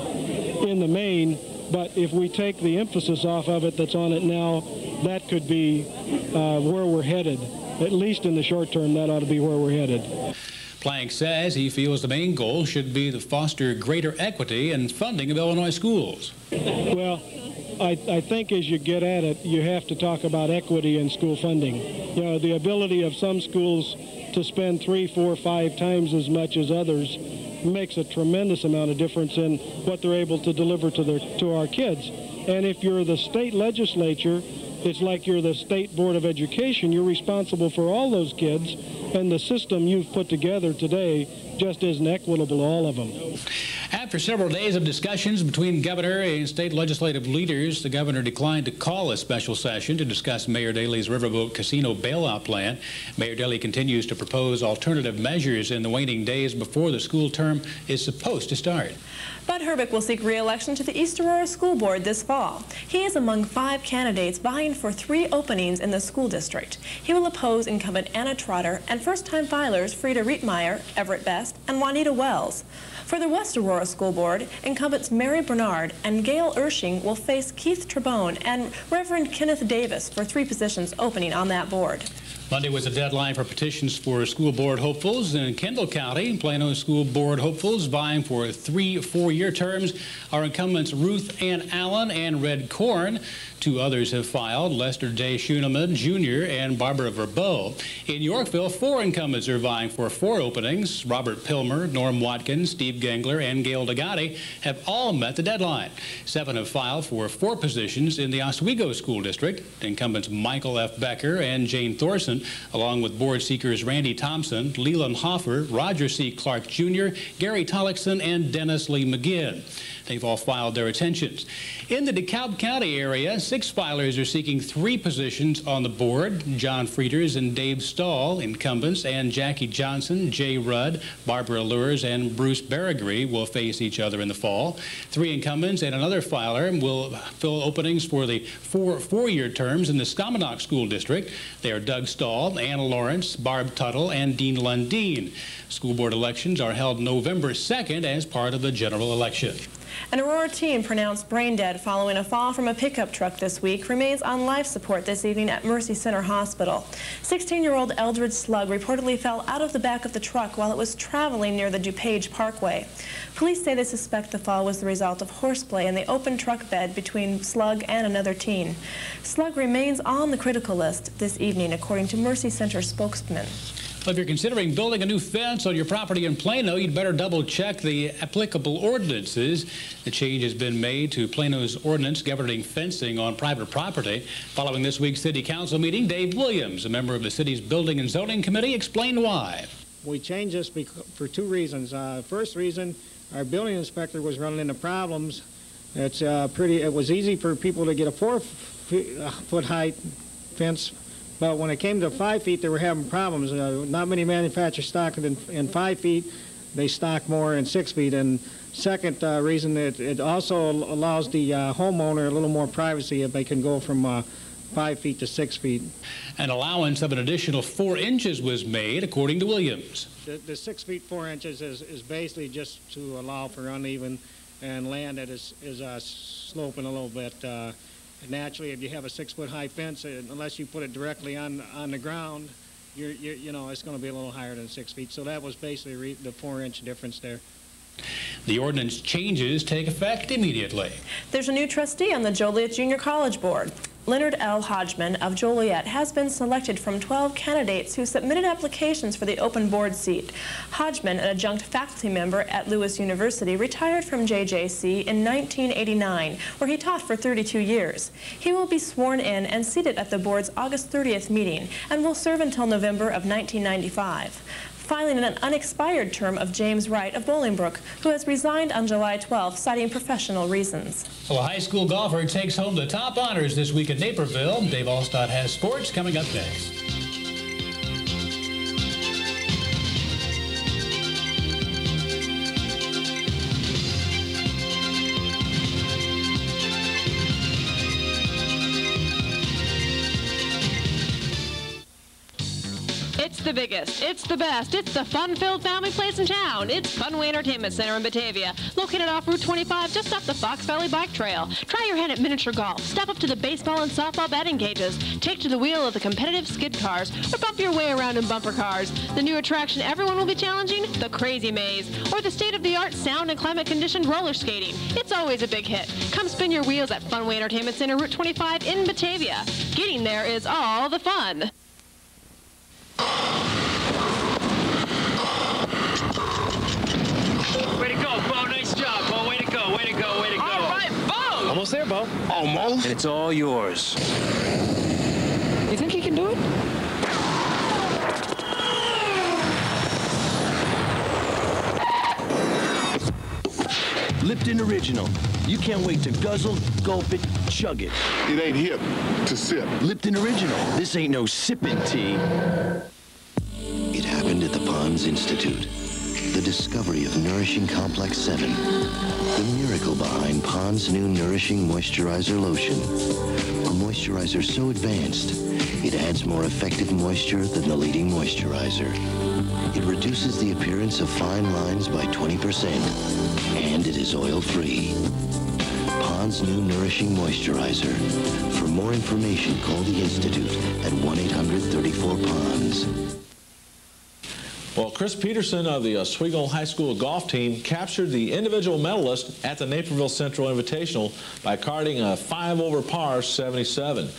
in the main. But if we take the emphasis off of it that's on it now, that could be uh, where we're headed. At least in the short term, that ought to be where we're headed. Plank says he feels the main goal should be to foster greater equity in funding of Illinois schools. Well, I, I, think as you get at it, you have to talk about equity in school funding. You know, the ability of some schools to spend three, four, five times as much as others makes a tremendous amount of difference in what they're able to deliver to their to our kids. And if you're the state legislature, it's like you're the state board of education. You're responsible for all those kids, and the system you've put together today just isn't equitable to all of them. After several days of discussions between governor and state legislative leaders, the governor declined to call a special session to discuss Mayor Daley's Riverboat Casino bailout plan. Mayor Daley continues to propose alternative measures in the waning days before the school term is supposed to start. Bud Herbeck will seek re-election to the East Aurora School Board this fall. He is among five candidates vying for three openings in the school district. He will oppose incumbent Anna Trotter and first-time filers Frieda Rietmeyer, Everett Best, and Juanita Wells. For the West Aurora School Board, incumbents Mary Bernard and Gail Ershing will face Keith Trebone and Reverend Kenneth Davis for three positions opening on that board. Monday was a deadline for petitions for school board hopefuls in Kendall County. Plano school board hopefuls vying for three four-year terms are incumbents Ruth Ann Allen and Red Corn. Two others have filed, Lester J. Schuneman Jr. and Barbara Verbeau. In Yorkville, four incumbents are vying for four openings. Robert Pilmer, Norm Watkins, Steve Gangler, and Gail Degati have all met the deadline. Seven have filed for four positions in the Oswego School District. Incumbents Michael F. Becker and Jane Thorson, along with board seekers Randy Thompson, Leland Hoffer, Roger C. Clark Jr., Gary Tollickson, and Dennis Lee McGinn. They've all filed their attentions. In the DeKalb County area, six filers are seeking three positions on the board. John Frieders and Dave Stahl, incumbents, and Jackie Johnson, Jay Rudd, Barbara Lures, and Bruce Baragry will face each other in the fall. Three incumbents and another filer will fill openings for the four four-year terms in the Somonauk School District. They are Doug Stahl, Anna Lawrence, Barb Tuttle, and Dean Lundeen. School board elections are held November 2nd as part of the general election. An Aurora teen pronounced brain dead following a fall from a pickup truck this week remains on life support this evening at Mercy Center Hospital. 16-year-old Eldred Slug reportedly fell out of the back of the truck while it was traveling near the DuPage Parkway. Police say they suspect the fall was the result of horseplay in the open truck bed between Slug and another teen. Slug remains on the critical list this evening, according to Mercy Center spokesman. Well, if you're considering building a new fence on your property in Plano, you'd better double check the applicable ordinances. The change has been made to Plano's ordinance governing fencing on private property. Following this week's city council meeting, Dave Williams, a member of the city's building and zoning committee, explained why. We changed this for two reasons. Uh, first reason, our building inspector was running into problems. It's uh, pretty. It was easy for people to get a four uh, foot height fence but when it came to five feet, they were having problems. Uh, not many manufacturers stock it in, in, five feet. They stock more in six feet. And second uh, reason, it, it also allows the uh, homeowner a little more privacy if they can go from uh, five feet to six feet. An allowance of an additional four inches was made, according to Williams. The, the six feet four inches is, is basically just to allow for uneven and land that is, is uh, sloping a little bit. Uh, naturally, if you have a six-foot high fence, uh, unless you put it directly on on the ground, you're, you're you know it's going to be a little higher than six feet. So that was basically the four-inch difference there. The ordinance changes take effect immediately. There's a new trustee on the Joliet Junior College Board. Leonard L. Hodgman of Joliet has been selected from 12 candidates who submitted applications for the open board seat. Hodgman, an adjunct faculty member at Lewis University, retired from JJC in 1989, where he taught for 32 years. He will be sworn in and seated at the board's August 30th meeting and will serve until November of 1995 filing an unexpired term of James Wright of Bolingbrook, who has resigned on July 12, citing professional reasons. Well, a high school golfer takes home the top honors this week at Naperville. Dave Alstott has sports coming up next. Biggest, it's the best, it's the fun-filled family place in town. It's Funway Entertainment Center in Batavia, located off Route 25 just off the Fox Valley Bike Trail. Try your hand at miniature golf, step up to the baseball and softball batting cages, take to the wheel of the competitive skid cars, or bump your way around in bumper cars. The new attraction everyone will be challenging, the Crazy Maze, or the state-of-the-art sound and climate-conditioned roller skating. It's always a big hit. Come spin your wheels at Funway Entertainment Center, Route 25 in Batavia. Getting there is all the fun. Way to go, Bo. Nice job, Bo. Way to go, way to go, way to go. All right, Bo. Almost there, Bo. Almost? And it's all yours. You think he can do it? Lipton Original. You can't wait to guzzle, gulp it, chug it. It ain't hip to sip. Lipton Original. This ain't no sipping tea. It happened at the Pond's Institute. The discovery of Nourishing Complex 7. The miracle behind Pond's new Nourishing Moisturizer Lotion. A moisturizer so advanced, it adds more effective moisture than the leading moisturizer. It reduces the appearance of fine lines by 20%, and it is oil-free. Pond's new Nourishing Moisturizer. For more information, call the Institute at 1-800-34-PONDS. Well, Chris Peterson of the uh, Oswego High School golf team captured the individual medalist at the Naperville Central Invitational by carding a 5 over par 77.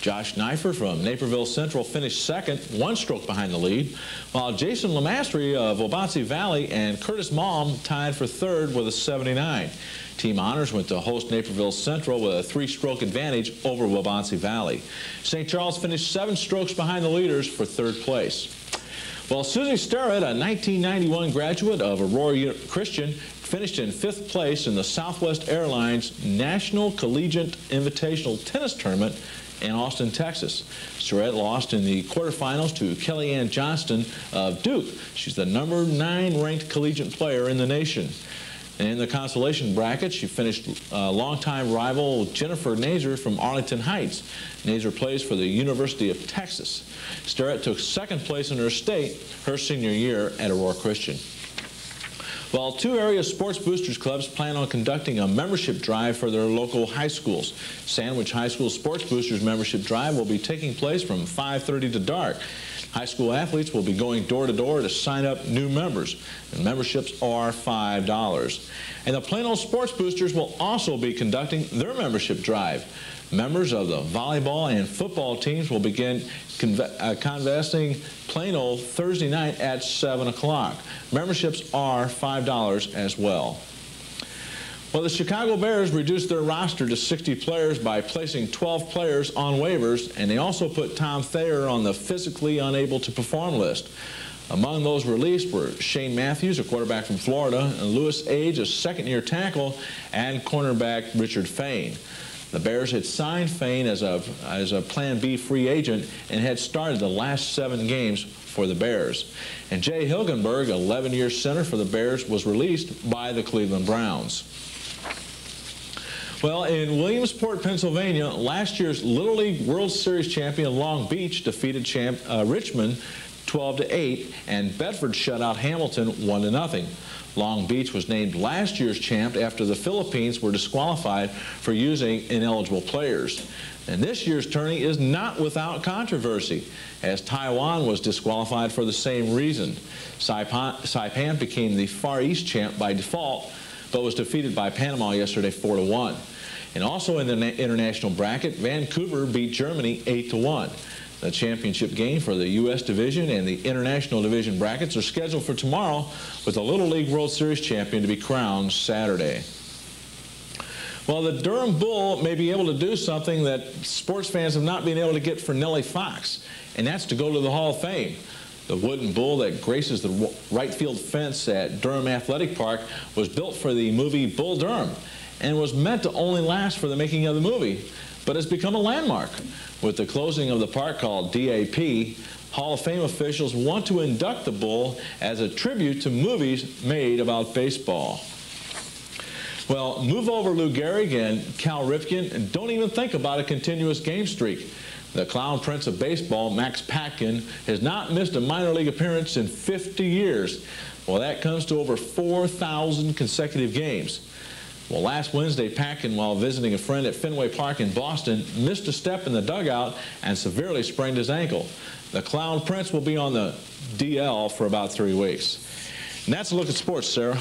Josh Neifer from Naperville Central finished second, one stroke behind the lead, while Jason Lamastry of Waubonsie Valley and Curtis Malm tied for third with a 79. Team honors went to host Naperville Central with a three-stroke advantage over Waubonsie Valley. St. Charles finished seven strokes behind the leaders for third place. Well, Susie Sterrett, a 1991 graduate of Aurora Christian, finished in fifth place in the Southwest Airlines National Collegiate Invitational Tennis Tournament in Austin, Texas. Sterrett lost in the quarterfinals to Kellyanne Johnston of Duke. She's the number nine ranked collegiate player in the nation. And in the consolation bracket, she finished uh, longtime rival Jennifer Nazer from Arlington Heights. Nazer plays for the University of Texas. Sterrett took second place in her state her senior year at Aurora Christian. Well, two area sports boosters clubs plan on conducting a membership drive for their local high schools. Sandwich High School Sports Boosters membership drive will be taking place from 5.30 to dark. High school athletes will be going door to door to sign up new members. And memberships are $5. And the Plano Sports Boosters will also be conducting their membership drive. Members of the volleyball and football teams will begin uh, convesting Plano Thursday night at 7 o'clock. Memberships are $5 as well. Well, the Chicago Bears reduced their roster to 60 players by placing 12 players on waivers, and they also put Tom Thayer on the physically unable to perform list. Among those released were Shane Matthews, a quarterback from Florida, and Louis Age, a second-year tackle, and cornerback Richard Fain. The Bears had signed Fain as a, as a Plan B free agent and had started the last seven games for the Bears. And Jay Hilgenberg, 11-year center for the Bears, was released by the Cleveland Browns. Well, in Williamsport, Pennsylvania, last year's Little League World Series champion Long Beach defeated champ, uh, Richmond 12 to 8, and Bedford shut out Hamilton 1 to nothing. Long Beach was named last year's champ after the Philippines were disqualified for using ineligible players. And this year's tourney is not without controversy, as Taiwan was disqualified for the same reason. Saipan, Saipan became the Far East champ by default but was defeated by Panama yesterday 4 to 1. And also in the international bracket, Vancouver beat Germany 8 to 1. The championship game for the U.S. division and the international division brackets are scheduled for tomorrow with the Little League World Series champion to be crowned Saturday. Well, the Durham Bull may be able to do something that sports fans have not been able to get for Nellie Fox, and that's to go to the Hall of Fame. The wooden bull that graces the right field fence at Durham Athletic Park was built for the movie Bull Durham and was meant to only last for the making of the movie, but has become a landmark. With the closing of the park called DAP, Hall of Fame officials want to induct the bull as a tribute to movies made about baseball. Well, move over Lou Gehrig and Cal Ripken and don't even think about a continuous game streak. The clown prince of baseball, Max Patkin, has not missed a minor league appearance in 50 years. Well, that comes to over 4,000 consecutive games. Well, last Wednesday, Patkin, while visiting a friend at Fenway Park in Boston, missed a step in the dugout and severely sprained his ankle. The Clown Prince will be on the DL for about three weeks. And that's a look at sports, Sarah.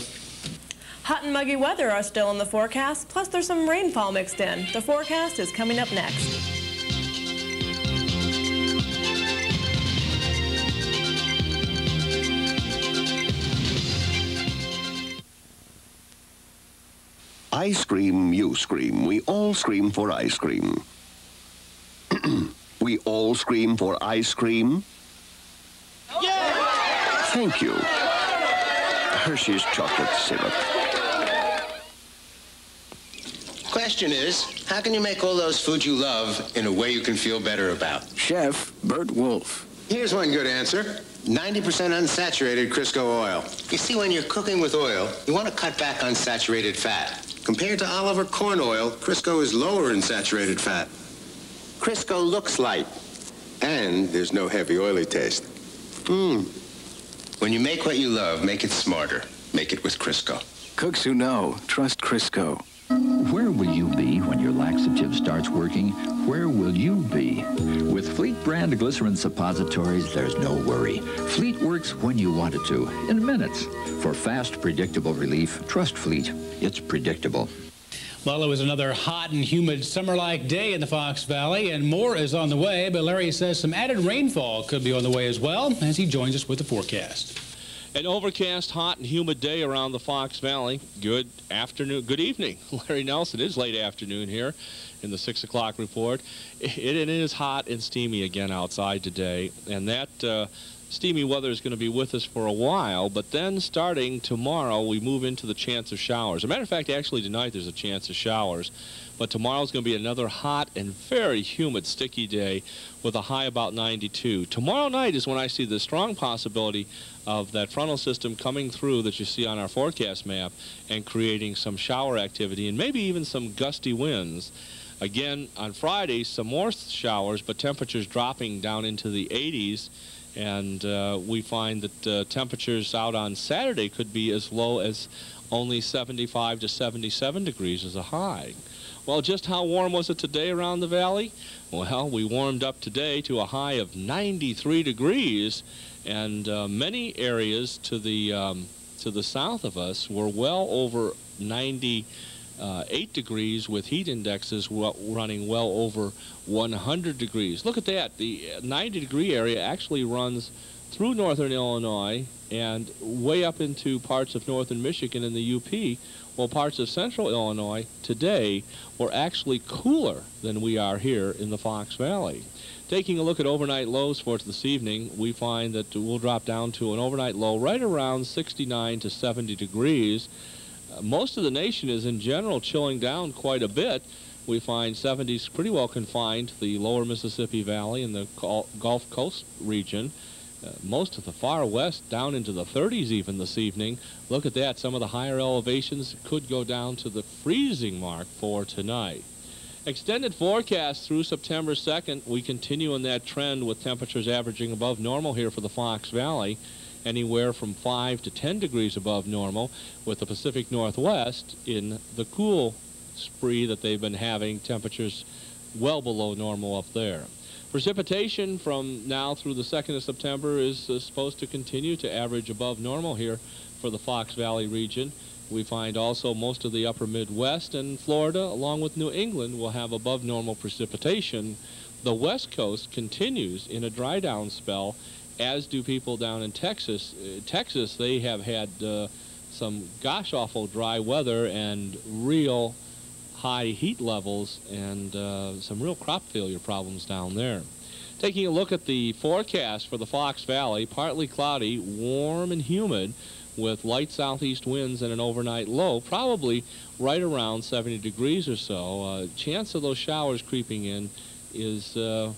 Hot and muggy weather are still in the forecast, plus there's some rainfall mixed in. The forecast is coming up next. I scream, you scream. We all scream for ice cream. we all scream for ice cream. Yeah! Thank you. Hershey's chocolate syrup. Question is, how can you make all those foods you love in a way you can feel better about? Chef Burt Wolf. Here's one good answer. 90% unsaturated Crisco oil. You see, when you're cooking with oil, you want to cut back on saturated fat. Compared to olive or corn oil, Crisco is lower in saturated fat. Crisco looks light, and there's no heavy oily taste. Mmm. When you make what you love, make it smarter. Make it with Crisco. Cooks who know, trust Crisco. Where will you be when your laxative starts working, where will you be? With Fleet brand glycerin suppositories, there's no worry. Fleet works when you want it to, in minutes. For fast, predictable relief, trust Fleet. It's predictable. Well, it was another hot and humid summer-like day in the Fox Valley, and more is on the way, but Larry says some added rainfall could be on the way as well as he joins us with the forecast. An overcast, hot, and humid day around the Fox Valley. Good afternoon, good evening. Larry Nelson is late afternoon here in the 6 o'clock report. It, it is hot and steamy again outside today, and that uh, steamy weather is going to be with us for a while, but then starting tomorrow, we move into the chance of showers. As a matter of fact, actually tonight there's a chance of showers, but tomorrow's going to be another hot and very humid, sticky day with a high about 92. Tomorrow night is when I see the strong possibility of that frontal system coming through that you see on our forecast map and creating some shower activity and maybe even some gusty winds. Again, on Friday, some more showers, but temperatures dropping down into the 80s. And uh, we find that uh, temperatures out on Saturday could be as low as only 75 to 77 degrees as a high. Well, just how warm was it today around the valley? Well, we warmed up today to a high of 93 degrees, and uh, many areas to the um, to the south of us were well over 98 uh, degrees with heat indexes running well over 100 degrees. Look at that. The 90 degree area actually runs through northern Illinois and way up into parts of northern Michigan and the UP, while parts of central Illinois today were actually cooler than we are here in the Fox Valley. Taking a look at overnight lows for this evening, we find that we'll drop down to an overnight low right around 69 to 70 degrees. Uh, most of the nation is in general chilling down quite a bit. We find 70s pretty well confined to the lower Mississippi Valley and the Gulf Coast region. Uh, most of the far west down into the 30s even this evening. Look at that. Some of the higher elevations could go down to the freezing mark for tonight. Extended forecast through September 2nd. We continue in that trend with temperatures averaging above normal here for the Fox Valley, anywhere from 5 to 10 degrees above normal, with the Pacific Northwest in the cool spree that they've been having, temperatures well below normal up there. Precipitation from now through the 2nd of September is uh, supposed to continue to average above normal here for the Fox Valley region. We find also most of the upper Midwest and Florida, along with New England, will have above normal precipitation. The West Coast continues in a dry down spell, as do people down in Texas. Uh, Texas, they have had uh, some gosh awful dry weather and real high heat levels and uh, some real crop failure problems down there. Taking a look at the forecast for the Fox Valley, partly cloudy, warm and humid with light southeast winds and an overnight low, probably right around 70 degrees or so. Uh, chance of those showers creeping in is uh,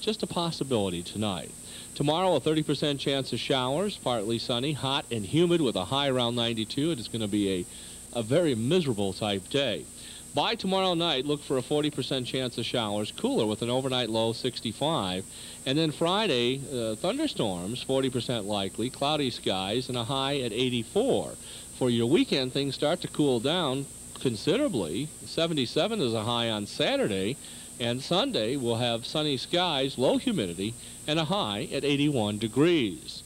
just a possibility tonight. Tomorrow, a 30% chance of showers, partly sunny, hot and humid with a high around 92. It is going to be a, a very miserable type day. By tomorrow night, look for a 40% chance of showers, cooler with an overnight low 65. And then Friday, uh, thunderstorms, 40% likely, cloudy skies, and a high at 84. For your weekend, things start to cool down considerably. 77 is a high on Saturday, and Sunday we'll have sunny skies, low humidity, and a high at 81 degrees.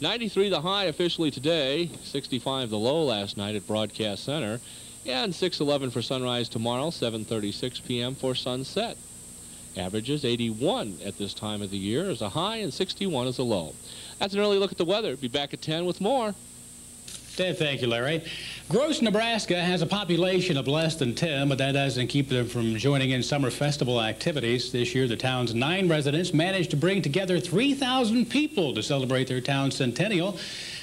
93 the high officially today, 65 the low last night at Broadcast Center. And 611 for sunrise tomorrow, 7.36 p.m. for sunset. Averages 81 at this time of the year as a high and 61 is a low. That's an early look at the weather. Be back at 10 with more. Thank you, Larry. Gross, Nebraska has a population of less than 10, but that doesn't keep them from joining in summer festival activities. This year, the town's nine residents managed to bring together 3,000 people to celebrate their town's centennial.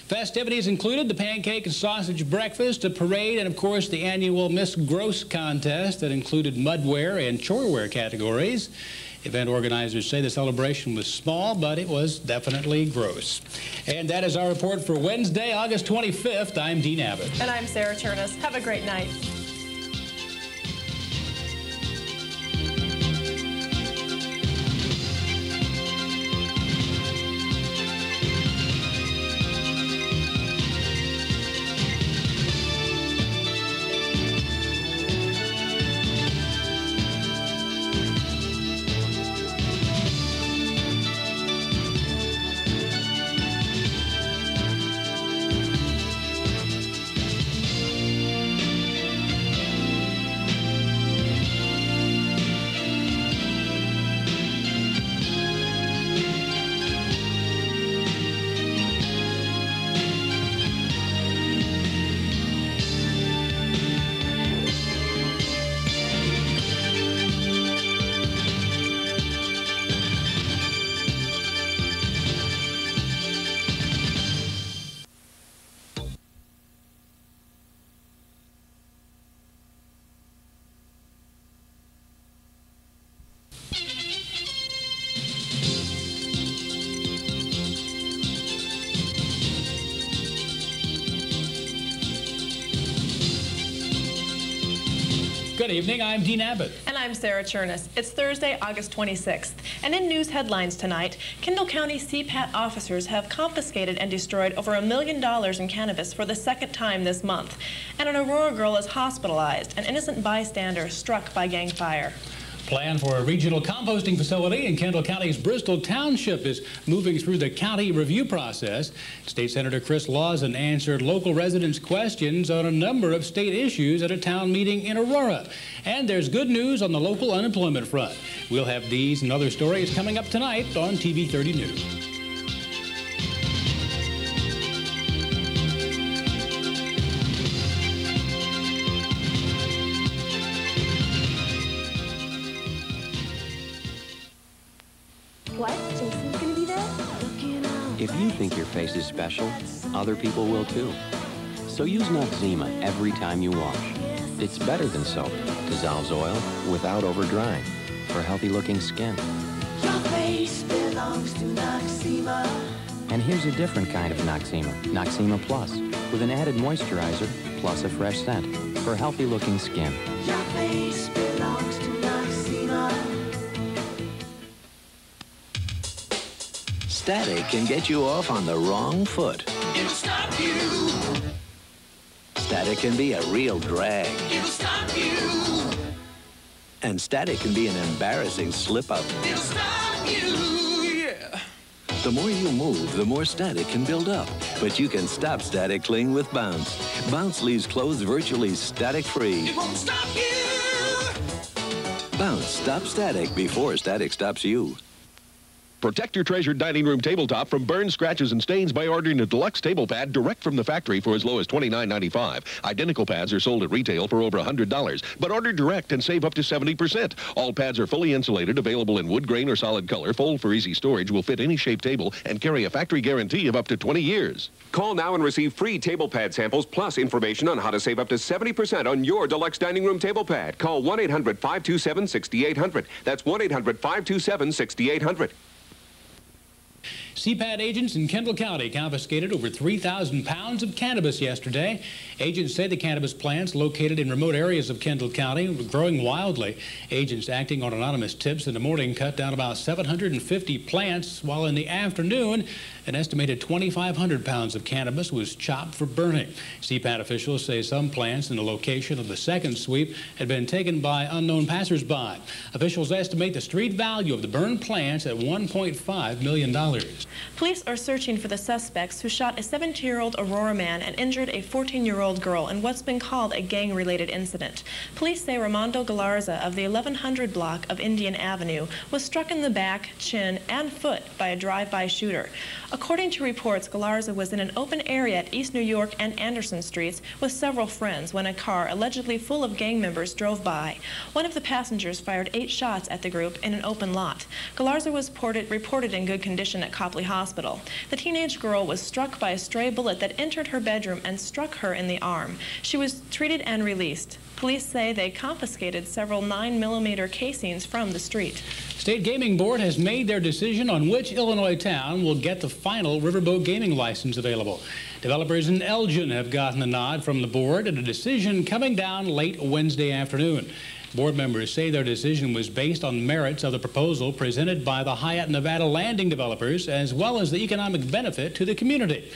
Festivities included the pancake and sausage breakfast, a parade, and of course the annual Miss Gross contest that included mudware and choreware categories. Event organizers say the celebration was small, but it was definitely gross. And that is our report for Wednesday, August 25th. I'm Dean Abbott. And I'm Sarah Churness. Have a great night. Evening, I'm Dean Abbott. And I'm Sarah Churness. It's Thursday, August 26th. And in news headlines tonight, Kendall County CPAT officers have confiscated and destroyed over a million dollars in cannabis for the second time this month. And an Aurora girl is hospitalized, an innocent bystander struck by gang fire. Plan for a regional composting facility in Kendall County's Bristol Township is moving through the county review process. State Senator Chris Lawson answered local residents' questions on a number of state issues at a town meeting in Aurora. And there's good news on the local unemployment front. We'll have these and other stories coming up tonight on TV 30 News. Think your face is special, other people will too. So use Noxzema every time you wash. It's better than soap. Dissolves oil without over drying for healthy looking skin. Your face belongs to Noxzema. And here's a different kind of Noxzema, Noxzema Plus, with an added moisturizer plus a fresh scent for healthy looking skin. Your face Static can get you off on the wrong foot. It'll stop you. Static can be a real drag. It'll stop you. And static can be an embarrassing slip up. It'll stop you. Yeah. The more you move, the more static can build up. But you can stop static cling with Bounce. Bounce leaves clothes virtually static free. It won't stop you. Bounce stops static before static stops you. Protect your treasured dining room tabletop from burns, scratches, and stains by ordering a deluxe table pad direct from the factory for as low as $29.95. Identical pads are sold at retail for over $100, but order direct and save up to 70%. All pads are fully insulated, available in wood grain or solid color, fold for easy storage, will fit any shaped table, and carry a factory guarantee of up to 20 years. Call now and receive free table pad samples plus information on how to save up to 70% on your deluxe dining room table pad. Call 1-800-527-6800. That's 1-800-527-6800. CPAT agents in Kendall County confiscated over 3,000 pounds of cannabis yesterday. Agents say the cannabis plants located in remote areas of Kendall County were growing wildly. Agents acting on anonymous tips in the morning cut down about 750 plants, while in the afternoon, an estimated 2,500 pounds of cannabis was chopped for burning. CPAT officials say some plants in the location of the second sweep had been taken by unknown passersby. Officials estimate the street value of the burned plants at $1.5 million. Police are searching for the suspects who shot a 17-year-old Aurora man and injured a 14-year-old girl in what's been called a gang-related incident. Police say Ramondo Galarza of the 1100 block of Indian Avenue was struck in the back, chin, and foot by a drive-by shooter. According to reports, Galarza was in an open area at East New York and Anderson Streets with several friends when a car allegedly full of gang members drove by. One of the passengers fired eight shots at the group in an open lot. Galarza was reported, in good condition at Copley Hospital. The teenage girl was struck by a stray bullet that entered her bedroom and struck her in the arm. She was treated and released. Police say they confiscated several 9mm casings from the street. State Gaming Board has made their decision on which Illinois town will get the final riverboat gaming license available. Developers in Elgin have gotten the nod from the board and a decision coming down late Wednesday afternoon. Board members say their decision was based on the merits of the proposal presented by the Hyatt Nevada landing developers as well as the economic benefit to the community.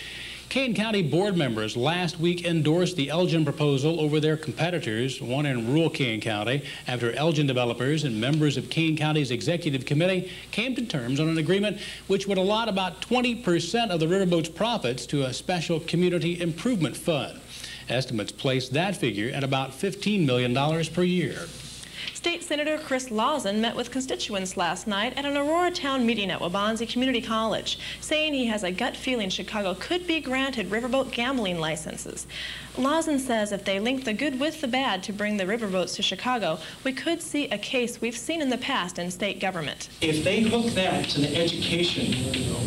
Kane County board members last week endorsed the Elgin proposal over their competitors, one in rural Kane County, after Elgin developers and members of Kane County's executive committee came to terms on an agreement which would allot about 20% of the riverboat's profits to a special community improvement fund. Estimates place that figure at about $15 million per year. State Senator Chris Lawson met with constituents last night at an Aurora Town meeting at Waubonsee Community College, saying he has a gut feeling Chicago could be granted riverboat gambling licenses. Lawson says if they link the good with the bad to bring the riverboats to Chicago, we could see a case we've seen in the past in state government. If they hook that to the education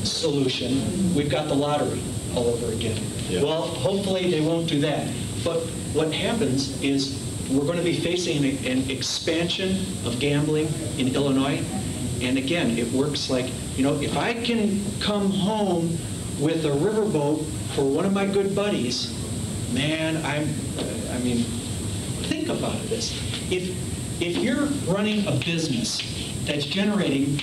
solution, we've got the lottery all over again. Well, hopefully they won't do that. But what happens is we're going to be facing an, an expansion of gambling in Illinois. And again, it works like, you know, if I can come home with a riverboat for one of my good buddies, man, I'm, uh, I mean, think about this. If, if you're running a business that's generating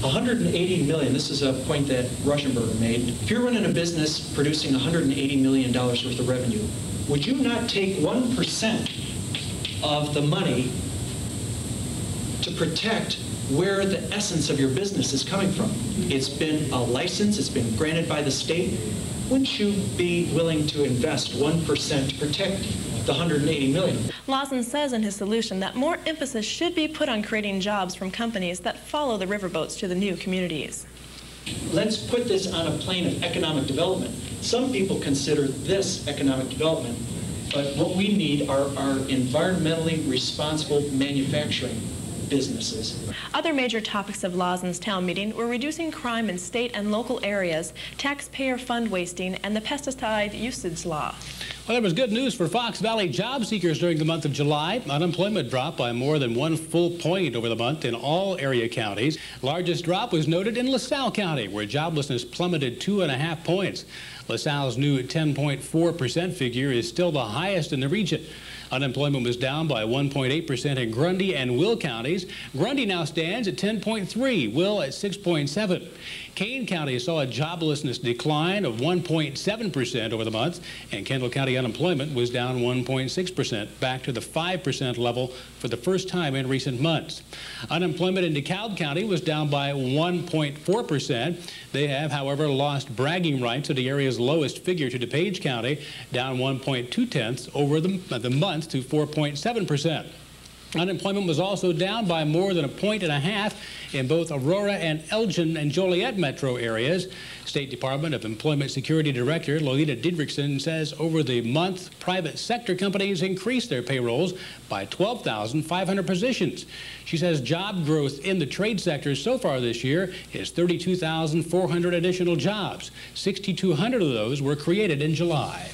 180 million, this is a point that Ruschenberger made. If you're running a business producing 180 million dollars worth of revenue, would you not take 1% of the money to protect where the essence of your business is coming from? It's been a license, it's been granted by the state. Wouldn't you be willing to invest 1% to protect the 180 million? Lawson says in his solution that more emphasis should be put on creating jobs from companies that follow the riverboats to the new communities. Let's put this on a plane of economic development. Some people consider this economic development, but what we need are, are environmentally responsible manufacturing businesses. Other major topics of Lawson's town meeting were reducing crime in state and local areas, taxpayer fund wasting, and the pesticide usage law. Well, there was good news for Fox Valley job seekers during the month of July. Unemployment dropped by more than one full point over the month in all area counties. Largest drop was noted in LaSalle County, where joblessness plummeted two and a half points. LaSalle's new 10.4% figure is still the highest in the region. Unemployment was down by 1.8% in Grundy and Will counties. Grundy now stands at 10.3, Will at 6.7. Kane County saw a joblessness decline of 1.7% over the month, and Kendall County unemployment was down 1.6%, back to the 5% level for the first time in recent months. Unemployment in DeKalb County was down by 1.4%. They have, however, lost bragging rights to the area's lowest figure to DuPage County, down 1.2 tenths over the, the month to 4.7%. Unemployment was also down by more than a point and a half in both Aurora and Elgin and Joliet metro areas. State Department of Employment Security Director Loleta Didrickson says over the month, private sector companies increased their payrolls by 12,500 positions. She says job growth in the trade sector so far this year is 32,400 additional jobs. 6,200 of those were created in July.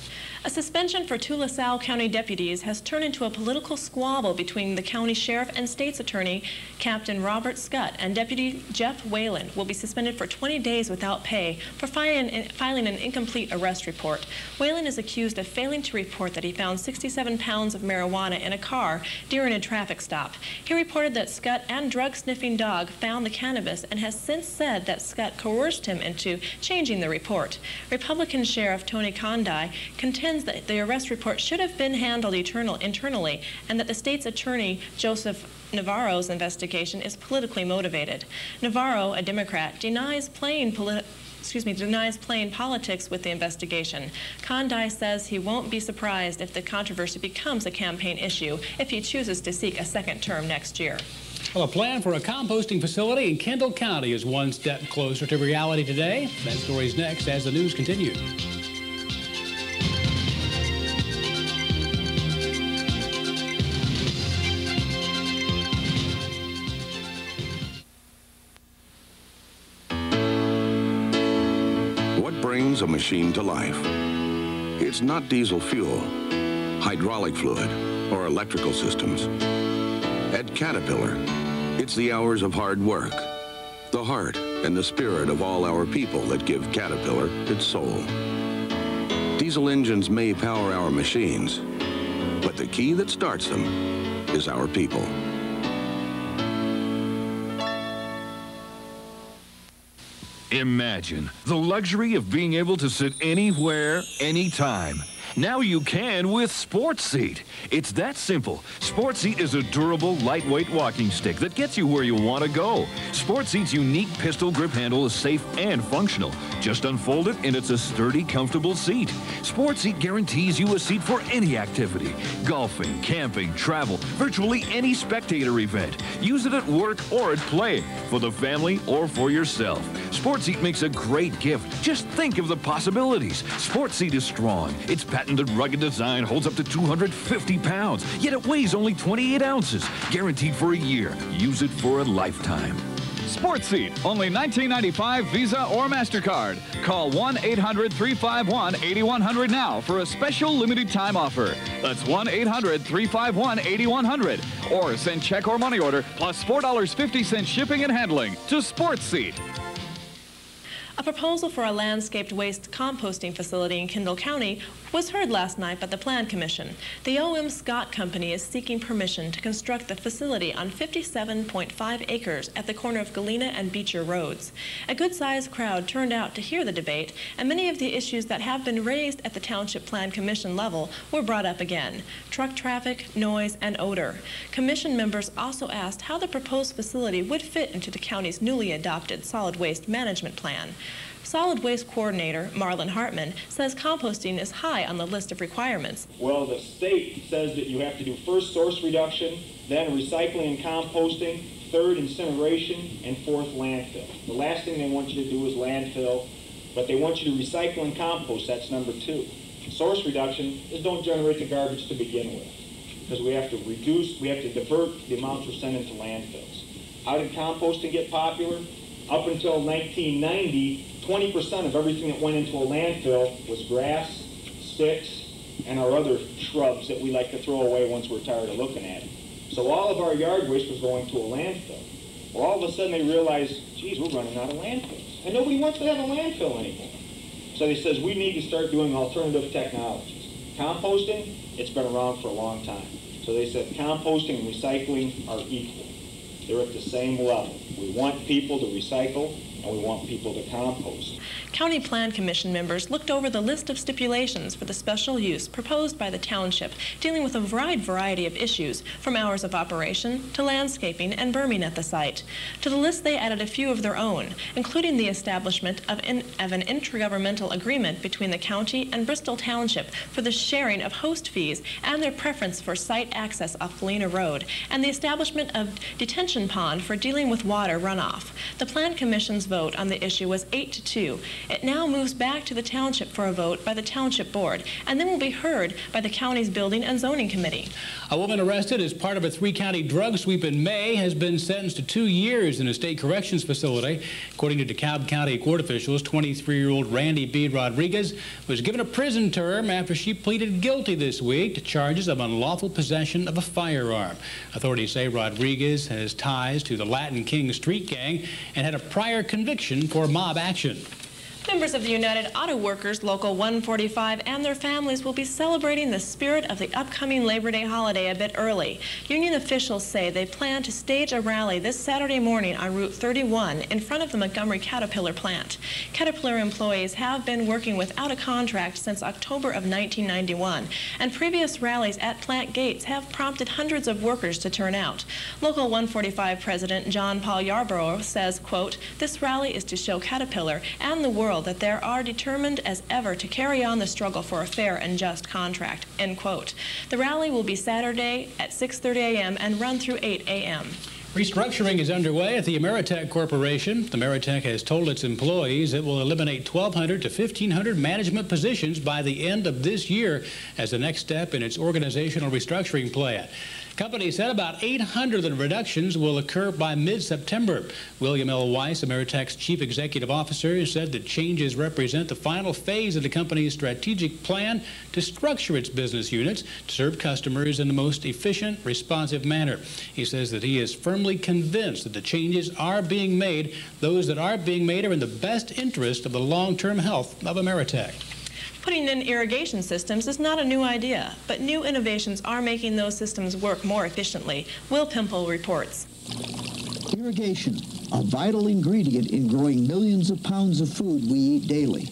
A suspension for two LaSalle County deputies has turned into a political squabble between the county sheriff and state's attorney, Captain Robert Scott, and Deputy Jeff Whalen will be suspended for 20 days without pay for filing, filing an incomplete arrest report. Whalen is accused of failing to report that he found 67 pounds of marijuana in a car during a traffic stop. He reported that Scott and drug-sniffing dog found the cannabis and has since said that Scott coerced him into changing the report. Republican Sheriff Tony Condie contends that the arrest report should have been handled eternal, internally and that the state's attorney, Joseph Navarro's investigation is politically motivated. Navarro, a Democrat, denies playing politi excuse me, denies playing politics with the investigation. Condie says he won't be surprised if the controversy becomes a campaign issue if he chooses to seek a second term next year. Well, a plan for a composting facility in Kendall County is one step closer to reality today. That story's next as the news continues. Brings a machine to life? It's not diesel fuel, hydraulic fluid, or electrical systems. At Caterpillar, it's the hours of hard work, the heart and the spirit of all our people that give Caterpillar its soul. Diesel engines may power our machines, but the key that starts them is our people. Imagine the luxury of being able to sit anywhere, anytime. Now you can with Sports Seat. It's that simple. Sports Seat is a durable, lightweight walking stick that gets you where you want to go. Sports Seat's unique pistol grip handle is safe and functional. Just unfold it and it's a sturdy, comfortable seat. Sports Seat guarantees you a seat for any activity. Golfing, camping, travel, virtually any spectator event. Use it at work or at play, for the family or for yourself. Sports Seat makes a great gift. Just think of the possibilities. Sports Seat is strong. Its patented rugged design holds up to 250 pounds, yet it weighs only 28 ounces. Guaranteed for a year. Use it for a lifetime. Sports Seat, only $19.95 Visa or MasterCard. Call 1 800 351 8100 now for a special limited time offer. That's 1 800 351 8100. Or send check or money order plus $4.50 shipping and handling to Sports Seat. A proposal for a landscaped waste composting facility in Kendall County was heard last night by the Plan Commission. The O.M. Scott Company is seeking permission to construct the facility on 57.5 acres at the corner of Galena and Beecher Roads. A good-sized crowd turned out to hear the debate, and many of the issues that have been raised at the Township Plan Commission level were brought up again. Truck traffic, noise, and odor. Commission members also asked how the proposed facility would fit into the county's newly adopted solid waste management plan. Solid Waste Coordinator Marlon Hartman says composting is high on the list of requirements. Well, the state says that you have to do first source reduction, then recycling and composting, third incineration, and fourth landfill. The last thing they want you to do is landfill, but they want you to recycle and compost. That's number two. Source reduction is don't generate the garbage to begin with, because we have to reduce, we have to divert the amounts we're sending to landfills. How did composting get popular? Up until 1990, 20% of everything that went into a landfill was grass, sticks, and our other shrubs that we like to throw away once we're tired of looking at it. So all of our yard waste was going to a landfill. Well, all of a sudden they realized, geez, we're running out of landfills. And nobody wants to have a landfill anymore. So they says we need to start doing alternative technologies. Composting, it's been around for a long time. So they said composting and recycling are equal. They're at the same level. We want people to recycle and we want people to compost. County Plan Commission members looked over the list of stipulations for the special use proposed by the township, dealing with a wide variety of issues, from hours of operation to landscaping and berming at the site. To the list, they added a few of their own, including the establishment of, in, of an intergovernmental agreement between the county and Bristol Township for the sharing of host fees and their preference for site access off Galena Road, and the establishment of detention pond for dealing with water runoff. The Plan Commission's vote on the issue was 8 to 2. It now moves back to the township for a vote by the township board, and then will be heard by the county's building and zoning committee. A woman arrested as part of a three-county drug sweep in May has been sentenced to two years in a state corrections facility. According to DeKalb County court officials, 23-year-old Randy B. Rodriguez was given a prison term after she pleaded guilty this week to charges of unlawful possession of a firearm. Authorities say Rodriguez has ties to the Latin King street gang and had a prior conviction for mob action. Members of the United Auto Workers Local 145 and their families will be celebrating the spirit of the upcoming Labor Day holiday a bit early. Union officials say they plan to stage a rally this Saturday morning on Route 31 in front of the Montgomery Caterpillar plant. Caterpillar employees have been working without a contract since October of 1991, and previous rallies at plant gates have prompted hundreds of workers to turn out. Local 145 President John Paul Yarborough says, quote, this rally is to show Caterpillar and the world that they are determined as ever to carry on the struggle for a fair and just contract, end quote. The rally will be Saturday at 6.30 a.m. and run through 8 a.m. Restructuring is underway at the Ameritech Corporation. The Ameritech has told its employees it will eliminate 1,200 to 1,500 management positions by the end of this year as the next step in its organizational restructuring plan. Company said about 800 of the reductions will occur by mid-September. William L. Weiss, Ameritech's chief executive officer, said the changes represent the final phase of the company's strategic plan to structure its business units to serve customers in the most efficient, responsive manner. He says that he is firmly convinced that the changes are being made. Those that are being made are in the best interest of the long-term health of Ameritech. Putting in irrigation systems is not a new idea, but new innovations are making those systems work more efficiently. Will Pimple reports. Irrigation, a vital ingredient in growing millions of pounds of food we eat daily.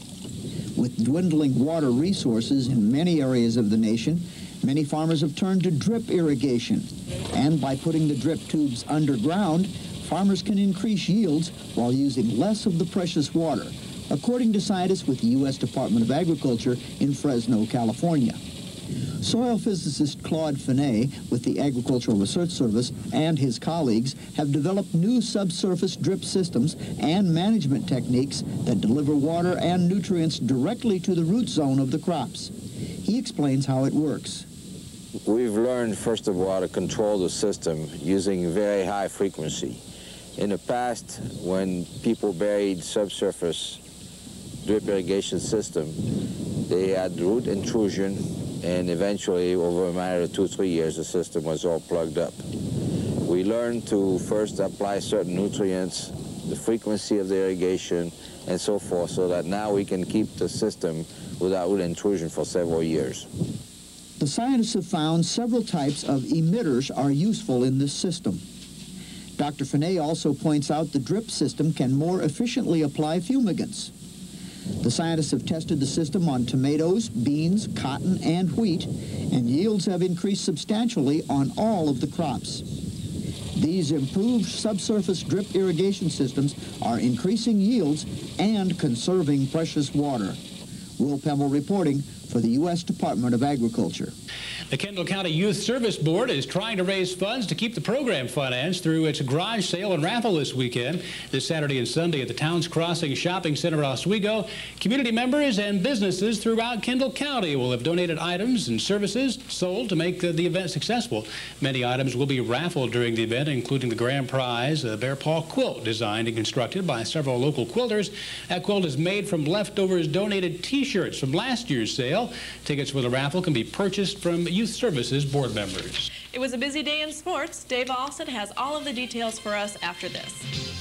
With dwindling water resources in many areas of the nation, many farmers have turned to drip irrigation. And by putting the drip tubes underground, farmers can increase yields while using less of the precious water according to scientists with the U.S. Department of Agriculture in Fresno, California. Soil physicist Claude Phene with the Agricultural Research Service and his colleagues have developed new subsurface drip systems and management techniques that deliver water and nutrients directly to the root zone of the crops. He explains how it works. We've learned, first of all, to control the system using very high frequency. In the past, when people buried subsurface drip irrigation system, they had root intrusion, and eventually, over a matter of two, three years, the system was all plugged up. We learned to first apply certain nutrients the frequency of the irrigation, and so forth, so that now we can keep the system without root intrusion for several years. The scientists have found several types of emitters are useful in this system. Dr. Phene also points out the drip system can more efficiently apply fumigants. The scientists have tested the system on tomatoes, beans, cotton, and wheat, and yields have increased substantially on all of the crops. These improved subsurface drip irrigation systems are increasing yields and conserving precious water. Will Pemmel reporting for the U.S. Department of Agriculture. The Kendall County Youth Service Board is trying to raise funds to keep the program financed through its garage sale and raffle this weekend. This Saturday and Sunday at the Towns Crossing Shopping Center Oswego, community members and businesses throughout Kendall County will have donated items and services sold to make the, the event successful. Many items will be raffled during the event, including the grand prize, a bear paw quilt designed and constructed by several local quilters. That quilt is made from leftovers donated T-shirts from last year's sale. Tickets for the raffle can be purchased from Youth Services board members. It was a busy day in sports. Dave Alston has all of the details for us after this.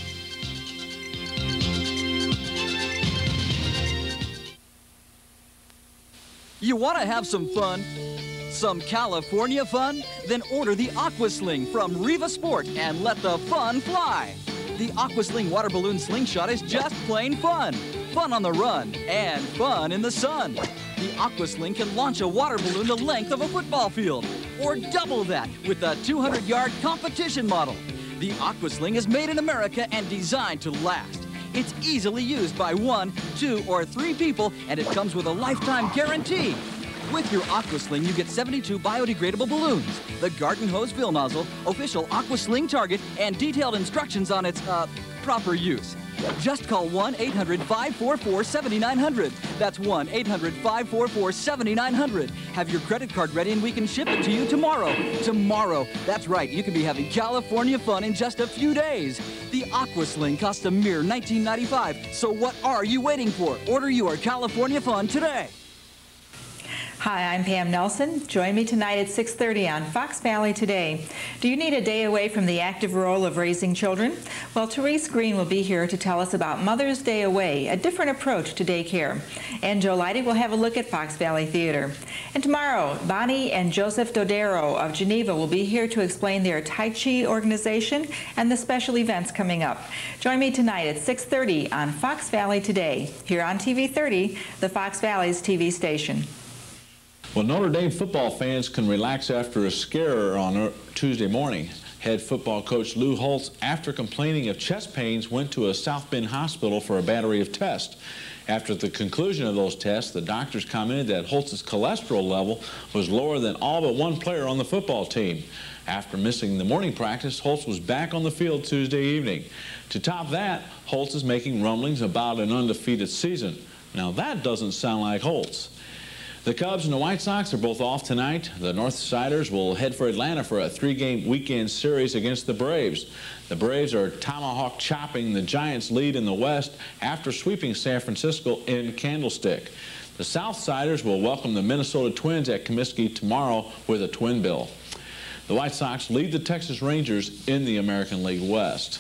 You want to have some fun? Some California fun? Then order the Aquasling from Riva Sport and let the fun fly. The Aquasling water balloon slingshot is just plain fun. Fun on the run and fun in the sun. The Aquasling can launch a water balloon the length of a football field, or double that with the 200-yard competition model. The Aquasling is made in America and designed to last. It's easily used by one, two, or three people, and it comes with a lifetime guarantee. With your Aquasling, you get 72 biodegradable balloons, the garden hose fill nozzle, official Aquasling target, and detailed instructions on its, uh, proper use. Just call 1-800-544-7900. That's 1-800-544-7900. Have your credit card ready and we can ship it to you tomorrow. Tomorrow. That's right, you can be having California fun in just a few days. The Aqua Sling costs a mere $19.95. So what are you waiting for? Order your California fun today. Hi, I'm Pam Nelson. Join me tonight at 6.30 on Fox Valley Today. Do you need a day away from the active role of raising children? Well, Therese Green will be here to tell us about Mother's Day Away, a different approach to daycare. And Joe Leidy will have a look at Fox Valley Theater. And tomorrow, Bonnie and Joseph Dodero of Geneva will be here to explain their Tai Chi organization and the special events coming up. Join me tonight at 6.30 on Fox Valley Today, here on TV 30, the Fox Valley's TV station. Well, Notre Dame football fans can relax after a scare on Tuesday morning. Head football coach Lou Holtz, after complaining of chest pains, went to a South Bend hospital for a battery of tests. After the conclusion of those tests, the doctors commented that Holtz's cholesterol level was lower than all but one player on the football team. After missing the morning practice, Holtz was back on the field Tuesday evening. To top that, Holtz is making rumblings about an undefeated season. Now that doesn't sound like Holtz. The Cubs and the White Sox are both off tonight. The North Siders will head for Atlanta for a three-game weekend series against the Braves. The Braves are tomahawk chopping the Giants' lead in the West after sweeping San Francisco in Candlestick. The South Siders will welcome the Minnesota Twins at Comiskey tomorrow with a twin bill. The White Sox lead the Texas Rangers in the American League West.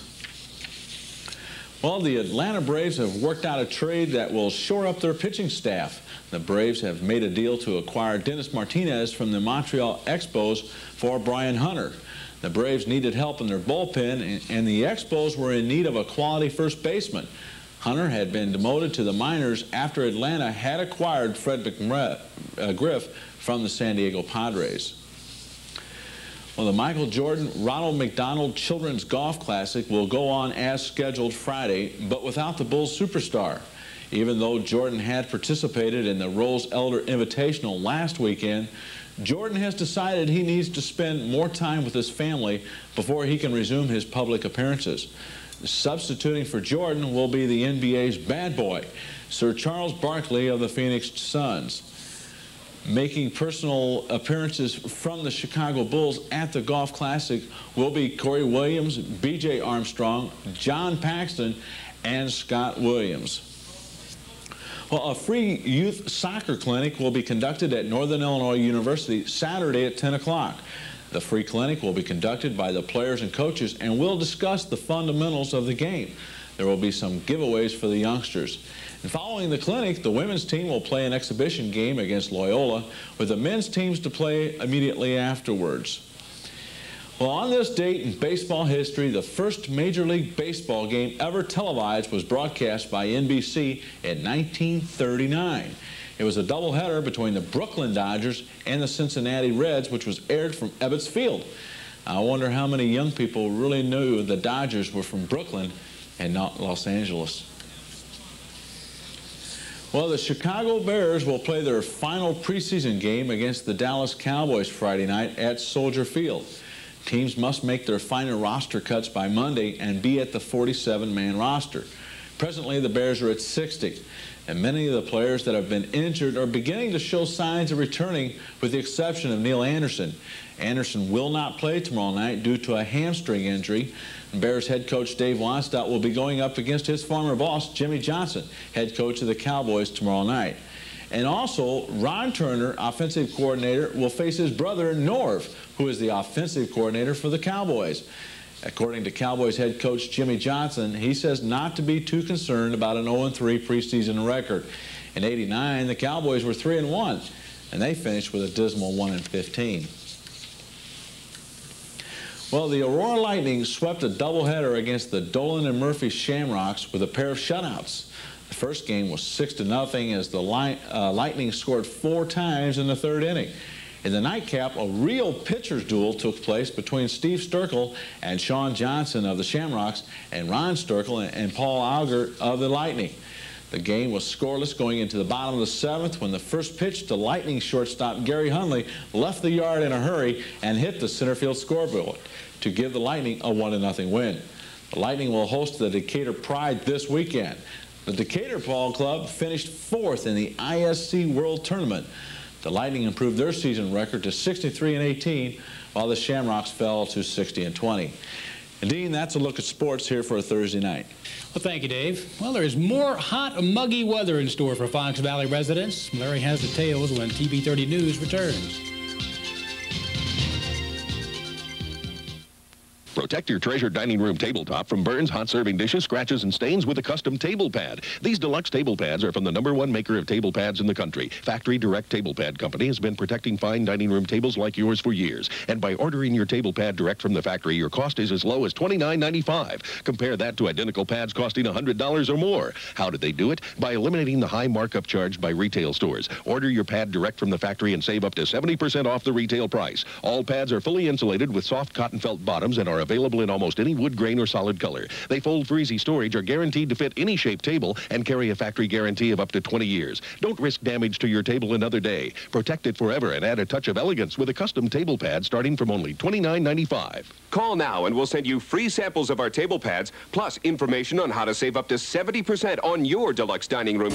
Well, the Atlanta Braves have worked out a trade that will shore up their pitching staff. The Braves have made a deal to acquire Dennis Martinez from the Montreal Expos for Brian Hunter. The Braves needed help in their bullpen, and the Expos were in need of a quality first baseman. Hunter had been demoted to the minors after Atlanta had acquired Fred McGriff uh, from the San Diego Padres. Well, the Michael Jordan Ronald McDonald Children's Golf Classic will go on as scheduled Friday, but without the Bulls superstar. Even though Jordan had participated in the Rose Elder Invitational last weekend, Jordan has decided he needs to spend more time with his family before he can resume his public appearances. Substituting for Jordan will be the NBA's bad boy, Sir Charles Barkley of the Phoenix Suns making personal appearances from the Chicago Bulls at the Golf Classic will be Corey Williams, B.J. Armstrong, John Paxson, and Scott Williams. Well, a free youth soccer clinic will be conducted at Northern Illinois University Saturday at 10 o'clock. The free clinic will be conducted by the players and coaches and will discuss the fundamentals of the game. There will be some giveaways for the youngsters. And following the clinic, the women's team will play an exhibition game against Loyola, with the men's teams to play immediately afterwards. Well, on this date in baseball history, the first Major League Baseball game ever televised was broadcast by NBC in 1939. It was a doubleheader between the Brooklyn Dodgers and the Cincinnati Reds, which was aired from Ebbets Field. I wonder how many young people really knew the Dodgers were from Brooklyn and not Los Angeles. Well, the Chicago Bears will play their final preseason game against the Dallas Cowboys Friday night at Soldier Field. Teams must make their final roster cuts by Monday and be at the 47-man roster. Presently, the Bears are at 60, and many of the players that have been injured are beginning to show signs of returning, with the exception of Neal Anderson. Anderson will not play tomorrow night due to a hamstring injury. Bears head coach Dave Wannstedt will be going up against his former boss, Jimmy Johnson, head coach of the Cowboys tomorrow night. And also, Ron Turner, offensive coordinator, will face his brother, Norv, who is the offensive coordinator for the Cowboys. According to Cowboys head coach Jimmy Johnson, he says not to be too concerned about an 0-3 preseason record. In 89, the Cowboys were 3-1, and they finished with a dismal 1-15. Well, the Aurora Lightning swept a doubleheader against the Dolan and Murphy Shamrocks with a pair of shutouts. The first game was 6 to nothing as the light, uh, Lightning scored four times in the third inning. In the nightcap, a real pitcher's duel took place between Steve Sturkel and Sean Johnson of the Shamrocks and Ron Sturkel and Paul Auger of the Lightning. The game was scoreless going into the bottom of the seventh when the first pitch to Lightning shortstop Gary Hundley left the yard in a hurry and hit the center field scoreboard to give the Lightning a 1-0 win. The Lightning will host the Decatur Pride this weekend. The Decatur Ball Club finished fourth in the ISC World Tournament. The Lightning improved their season record to 63 and 18, while the Shamrocks fell to 60 and 20. And Dean, that's a look at sports here for a Thursday night. Well, thank you, Dave. Well, there is more hot, muggy weather in store for Fox Valley residents. Larry has the tales when TV30 News returns. Protect your treasured dining room tabletop from burns, hot serving dishes, scratches, and stains with a custom table pad. These deluxe table pads are from the number one maker of table pads in the country. Factory Direct Table Pad Company has been protecting fine dining room tables like yours for years. And by ordering your table pad direct from the factory, your cost is as low as $29.95. Compare that to identical pads costing $100 or more. How did they do it? By eliminating the high markup charged by retail stores. Order your pad direct from the factory and save up to 70% off the retail price. All pads are fully insulated with soft cotton felt bottoms and are available in almost any wood grain or solid color. They fold for easy storage, are guaranteed to fit any shaped table, and carry a factory guarantee of up to 20 years. Don't risk damage to your table another day. Protect it forever and add a touch of elegance with a custom table pad starting from only $29.95. Call now and we'll send you free samples of our table pads, plus information on how to save up to 70% on your deluxe dining room.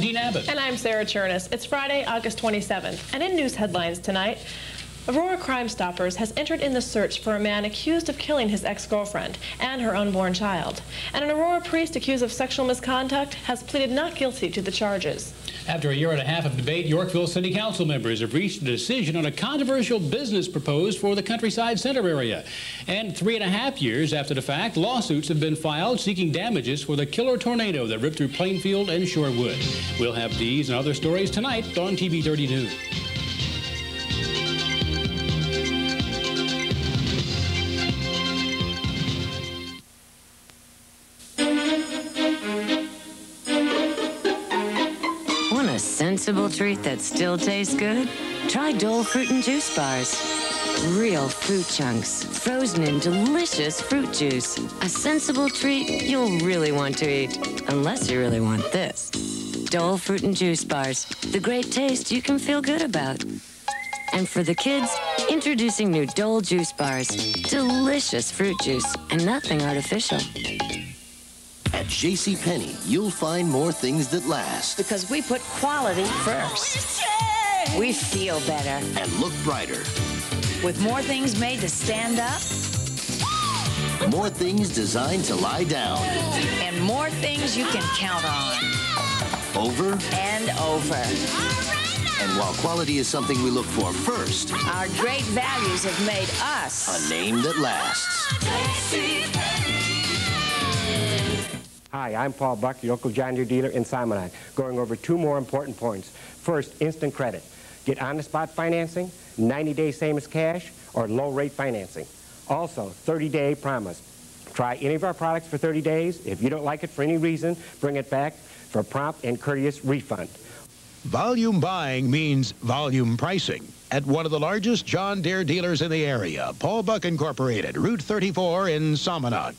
Dean Abbott. And I'm Sarah Churness. It's Friday, August 27th. And in news headlines tonight, Aurora Crime Stoppers has entered in the search for a man accused of killing his ex-girlfriend and her unborn child. And an Aurora priest accused of sexual misconduct has pleaded not guilty to the charges. After a year and a half of debate, Yorkville City Council members have reached a decision on a controversial business proposed for the Countryside Center area. And three and a half years after the fact, lawsuits have been filed seeking damages for the killer tornado that ripped through Plainfield and Shorewood. We'll have these and other stories tonight on TV 30 News. Treat that still tastes good? Try Dole Fruit and Juice Bars. Real fruit chunks, frozen in delicious fruit juice. A sensible treat you'll really want to eat, unless you really want this. Dole Fruit and Juice Bars, the great taste you can feel good about. And for the kids, introducing new Dole Juice Bars. Delicious fruit juice and nothing artificial. At JCPenney, you'll find more things that last Because we put quality first. We feel better. and look brighter. With more things made to stand up More things designed to lie down. And more things you can count on. Over And over. and while quality is something we look for first, Our great values have made us. a name that lasts. Hi, I'm Paul Buck, your local John Deere dealer in Somonauk, going over two more important points. First, instant credit. Get on-the-spot financing, 90-day same as cash, or low-rate financing. Also, 30-day promise. Try any of our products for 30 days. If you don't like it for any reason, bring it back for prompt and courteous refund. Volume buying means volume pricing. At one of the largest John Deere dealers in the area, Paul Buck Incorporated, Route 34 in Somonauk.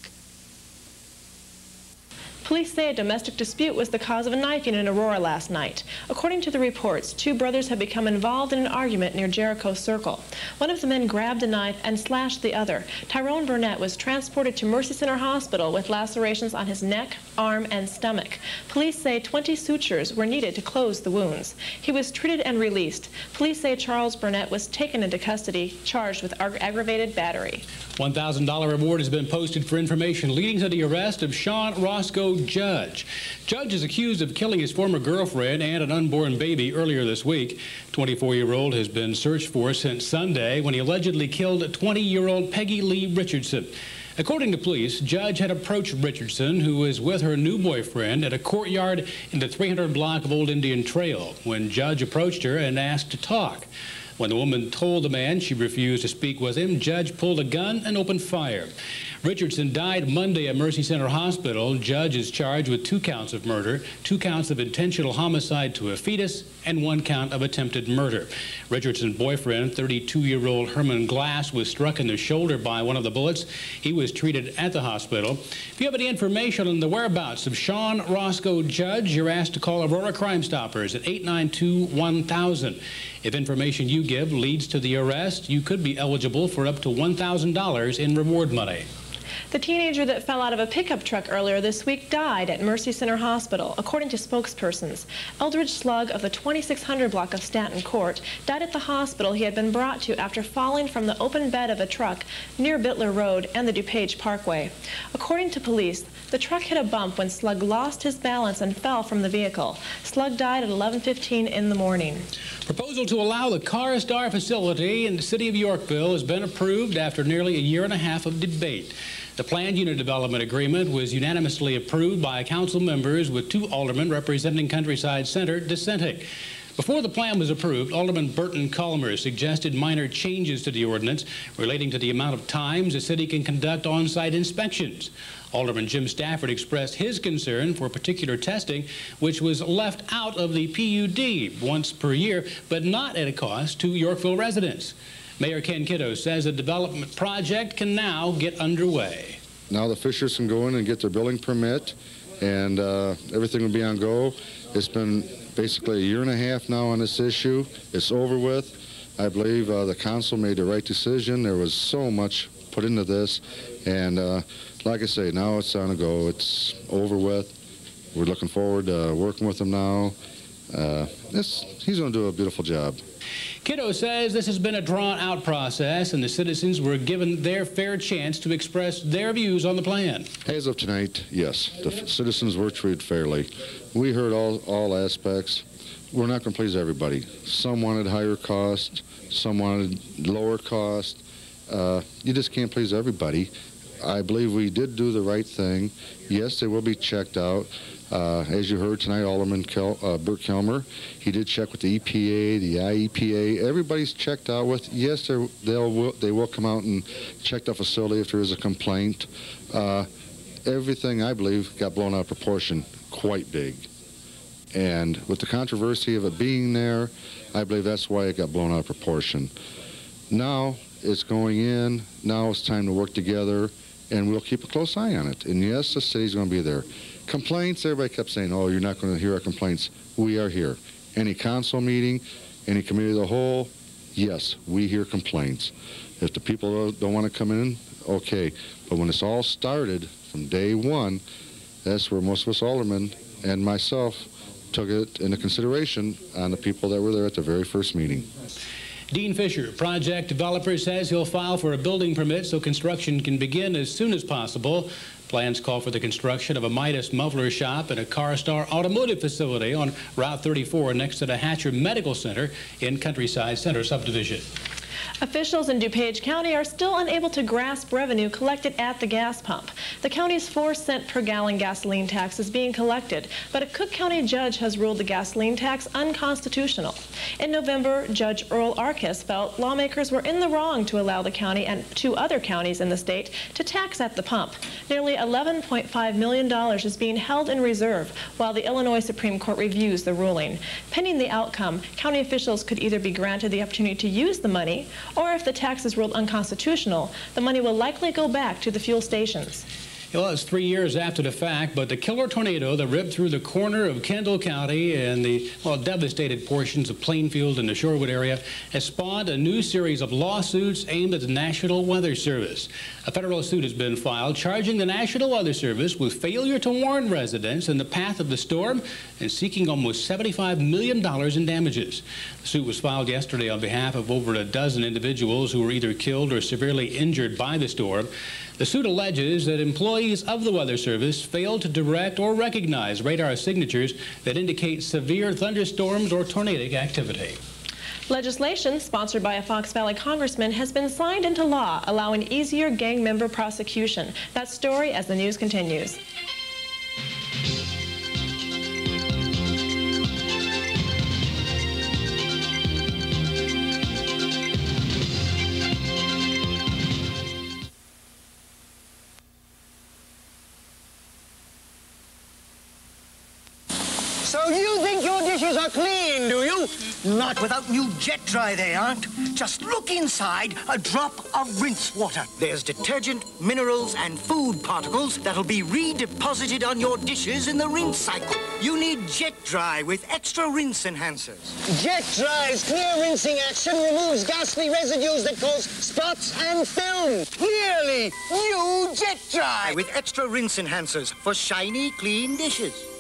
Police say a domestic dispute was the cause of a knifing in an Aurora last night. According to the reports, two brothers had become involved in an argument near Jericho Circle. One of the men grabbed a knife and slashed the other. Tyrone Burnett was transported to Mercy Center Hospital with lacerations on his neck, arm, and stomach. Police say 20 sutures were needed to close the wounds. He was treated and released. Police say Charles Burnett was taken into custody, charged with ag- aggravated battery. $1,000 reward has been posted for information leading to the arrest of Sean Roscoe Judge. Judge is accused of killing his former girlfriend and an unborn baby earlier this week. 24-year-old has been searched for since Sunday when he allegedly killed 20-year-old Peggy Lee Richardson. According to police, Judge had approached Richardson, who was with her new boyfriend, at a courtyard in the 300 block of Old Indian Trail when Judge approached her and asked to talk. When the woman told the man she refused to speak with him, Judge pulled a gun and opened fire. Richardson died Monday at Mercy Center Hospital. Judge is charged with two counts of murder, two counts of intentional homicide to a fetus, and one count of attempted murder. Richardson's boyfriend, 32-year-old Herman Glass, was struck in the shoulder by one of the bullets. He was treated at the hospital. If you have any information on the whereabouts of Sean Roscoe Judge, you're asked to call Aurora Crime Stoppers at 892-1000. If information you give leads to the arrest, you could be eligible for up to $1,000 in reward money. The teenager that fell out of a pickup truck earlier this week died at Mercy Center Hospital, according to spokespersons. Eldridge Slug of the 2600 block of Stanton Court died at the hospital he had been brought to after falling from the open bed of a truck near Bitler Road and the DuPage Parkway. According to police, the truck hit a bump when Slug lost his balance and fell from the vehicle. Slug died at 11:15 in the morning. Proposal to allow the Car Star facility in the city of Yorkville has been approved after nearly a year and a half of debate. The planned unit development agreement was unanimously approved by council members with two aldermen representing Countryside Center dissenting. Before the plan was approved, Alderman Burton Culmer suggested minor changes to the ordinance relating to the amount of times the city can conduct on-site inspections. Alderman Jim Stafford expressed his concern for particular testing, which was left out of the PUD once per year, but not at a cost to Yorkville residents. Mayor Ken Kiddo says the development project can now get underway. Now the fishers can go in and get their building permit, and uh, everything will be on go. It's been basically a year and a half now on this issue. It's over with. I believe uh, the council made the right decision. There was so much put into this, and uh, like I say, now it's on a go. It's over with. We're looking forward to working with him now. Uh, this, he's going to do a beautiful job. Kiddo says this has been a drawn-out process, and the citizens were given their fair chance to express their views on the plan. As of tonight, yes, the citizens were treated fairly. We heard all, all aspects. We're not going to please everybody. Some wanted higher cost, some wanted lower cost. Uh, you just can't please everybody. I believe we did do the right thing. Yes, they will be checked out. Uh, as you heard tonight, Alderman Kel, uh, Kelmer, he did check with the EPA, the IEPA. Everybody's checked out with. Yes, they'll will, they will come out and check the facility if there is a complaint. Uh, everything I believe got blown out of proportion quite big. And with the controversy of it being there, I believe that's why it got blown out of proportion. Now it's going in. Now it's time to work together, and we'll keep a close eye on it. And yes, the city's going to be there. Complaints, everybody kept saying, oh, you're not going to hear our complaints. We are here. Any council meeting, any committee of the whole, yes, we hear complaints. If the people don't- want to come in, okay. But when it's all started from day one, that's where most of us aldermen and myself took it into consideration on the people that were there at the very first meeting. Dean Fisher, project developer, says he'll file for a building permit so construction can begin as soon as possible. Plans call for the construction of a Midas muffler shop and a CarStar automotive facility on Route 34 next to the Hatcher Medical Center in Countryside Center subdivision. Officials in DuPage County are still unable to grasp revenue collected at the gas pump. The county's 4 cent per gallon gasoline tax is being collected, but a Cook County judge has ruled the gasoline tax unconstitutional. In November, Judge Earl Arkus felt lawmakers were in the wrong to allow the county and two other counties in the state to tax at the pump. Nearly $11.5 million is being held in reserve while the Illinois Supreme Court reviews the ruling. Pending the outcome, county officials could either be granted the opportunity to use the money or if the tax is ruled unconstitutional, the money will likely go back to the fuel stations. Well, it's three years after the fact, but the killer tornado that ripped through the corner of Kendall County and the well, devastated portions of Plainfield and the Shorewood area has spawned a new series of lawsuits aimed at the National Weather Service. A federal suit has been filed charging the National Weather Service with failure to warn residents in the path of the storm and seeking almost $75 million in damages. The suit was filed yesterday on behalf of over a dozen individuals who were either killed or severely injured by the storm. The suit alleges that employees of the Weather Service failed to direct or recognize radar signatures that indicate severe thunderstorms or tornadic activity. Legislation sponsored by a Fox Valley congressman has been signed into law, allowing easier gang member prosecution. That story as the news continues. Not without new Jet Dry, they aren't. Just look inside a drop of rinse water. There's detergent, minerals, and food particles that'll be redeposited on your dishes in the rinse cycle. You need Jet Dry with extra rinse enhancers. Jet Dry's clear rinsing action removes ghastly residues that cause spots and film. Clearly, new Jet Dry with extra rinse enhancers for shiny, clean dishes.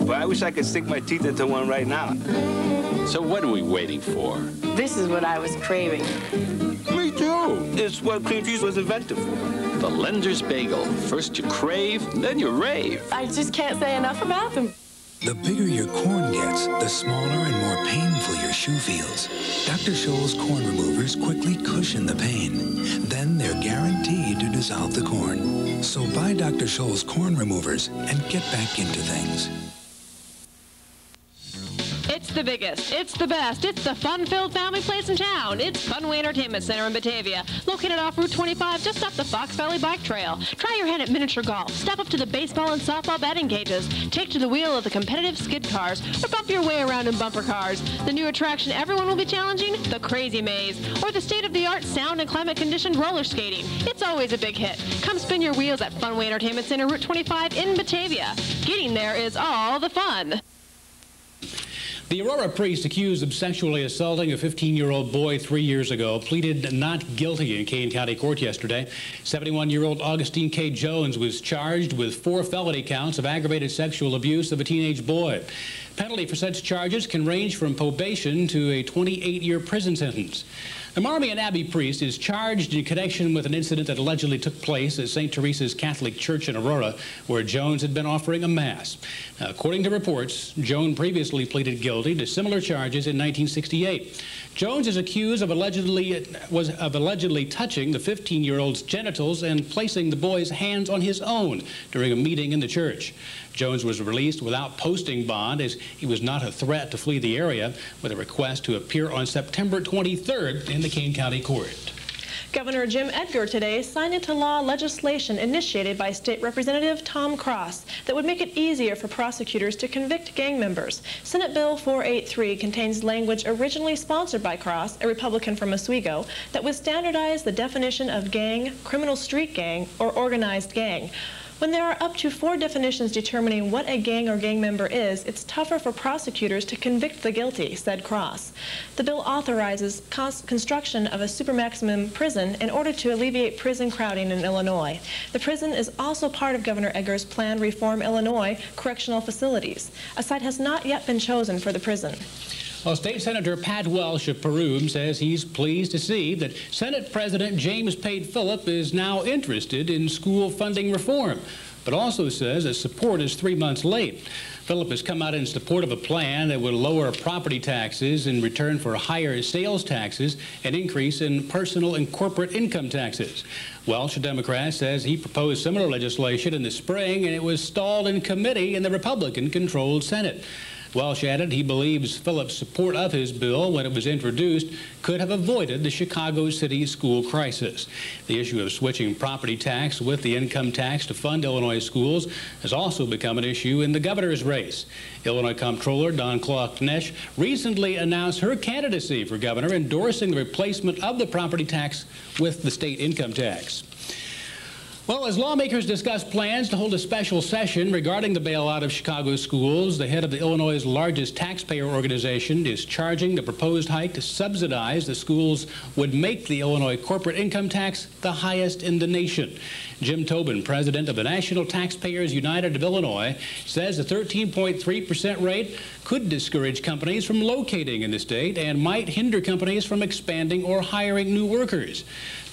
But I wish I could stick my teeth into one right now. So what are we waiting for? This is what I was craving. Me too. It's what cream cheese was invented for. The Lender's Bagel. First you crave, then you rave. I just can't say enough about them. The bigger your corn gets, the smaller and more painful your shoe feels. Dr. Scholl's corn removers quickly cushion the pain. Then they're guaranteed to dissolve the corn. So buy Dr. Scholl's corn removers and get back into things. It's the biggest, it's the best, it's the fun-filled family place in town. It's Funway Entertainment Center in Batavia, located off Route 25 just off the Fox Valley Bike Trail. Try your hand at miniature golf, step up to the baseball and softball batting cages, take to the wheel of the competitive skid cars, or bump your way around in bumper cars. The new attraction everyone will be challenging, the Crazy Maze, or the state-of-the-art sound and climate-conditioned roller skating. It's always a big hit. Come spin your wheels at Funway Entertainment Center, Route 25 in Batavia. Getting there is all the fun. The Aurora priest accused of sexually assaulting a 15-year-old boy three years ago pleaded not guilty in Kane County Court yesterday. 71-year-old Augustine K. Jones was charged with four felony counts of aggravated sexual abuse of a teenage boy. Penalty for such charges can range from probation to a 28-year prison sentence. The Marmion Abbey priest is charged in connection with an incident that allegedly took place at St. Teresa's Catholic Church in Aurora, where Jones had been offering a mass. Now, according to reports, Jones previously pleaded guilty to similar charges in 1968. Jones is accused of allegedly was of allegedly touching the 15-year-old's genitals and placing the boy's hands on his own during a meeting in the church. Jones was released without posting bond as he was not a threat to flee the area with a request to appear on September 23rd in the Kane County Court. Governor Jim Edgar today signed into law legislation initiated by State Representative Tom Cross that would make it easier for prosecutors to convict gang members. Senate Bill 483 contains language originally sponsored by Cross, a Republican from Oswego, that would standardize the definition of gang, criminal street gang, or organized gang. When there are up to four definitions determining what a gang or gang member is, it's tougher for prosecutors to convict the guilty, said Cross. The bill authorizes construction of a supermaximum prison in order to alleviate prison crowding in Illinois. The prison is also part of Governor Edgar's plan Reform Illinois correctional facilities. A site has not yet been chosen for the prison. Well, State Senator Pat Welch of Peru says he's pleased to see that Senate President James Pate Phillip is now interested in school funding reform, but also says that support is three months late. Phillip has come out in support of a plan that would lower property taxes in return for higher sales taxes and increase in personal and corporate income taxes. Welch, a Democrat, says he proposed similar legislation in the spring and it was stalled in committee in the Republican-controlled Senate. Welch added he believes Phillip's support of his bill when it was introduced could have avoided the Chicago City school crisis. The issue of switching property tax with the income tax to fund Illinois schools has also become an issue in the governor's race. Illinois Comptroller Dawn Clark Netsch recently announced her candidacy for governor, endorsing the replacement of the property tax with the state income tax. Well, as lawmakers discuss plans to hold a special session regarding the bailout of Chicago schools, the head of the Illinois' largest taxpayer organization is charging the proposed hike to subsidize the schools would make the Illinois corporate income tax the highest in the nation. Jim Tobin, president of the National Taxpayers United of Illinois, says the 13.3% rate could discourage companies from locating in the state and might hinder companies from expanding or hiring new workers.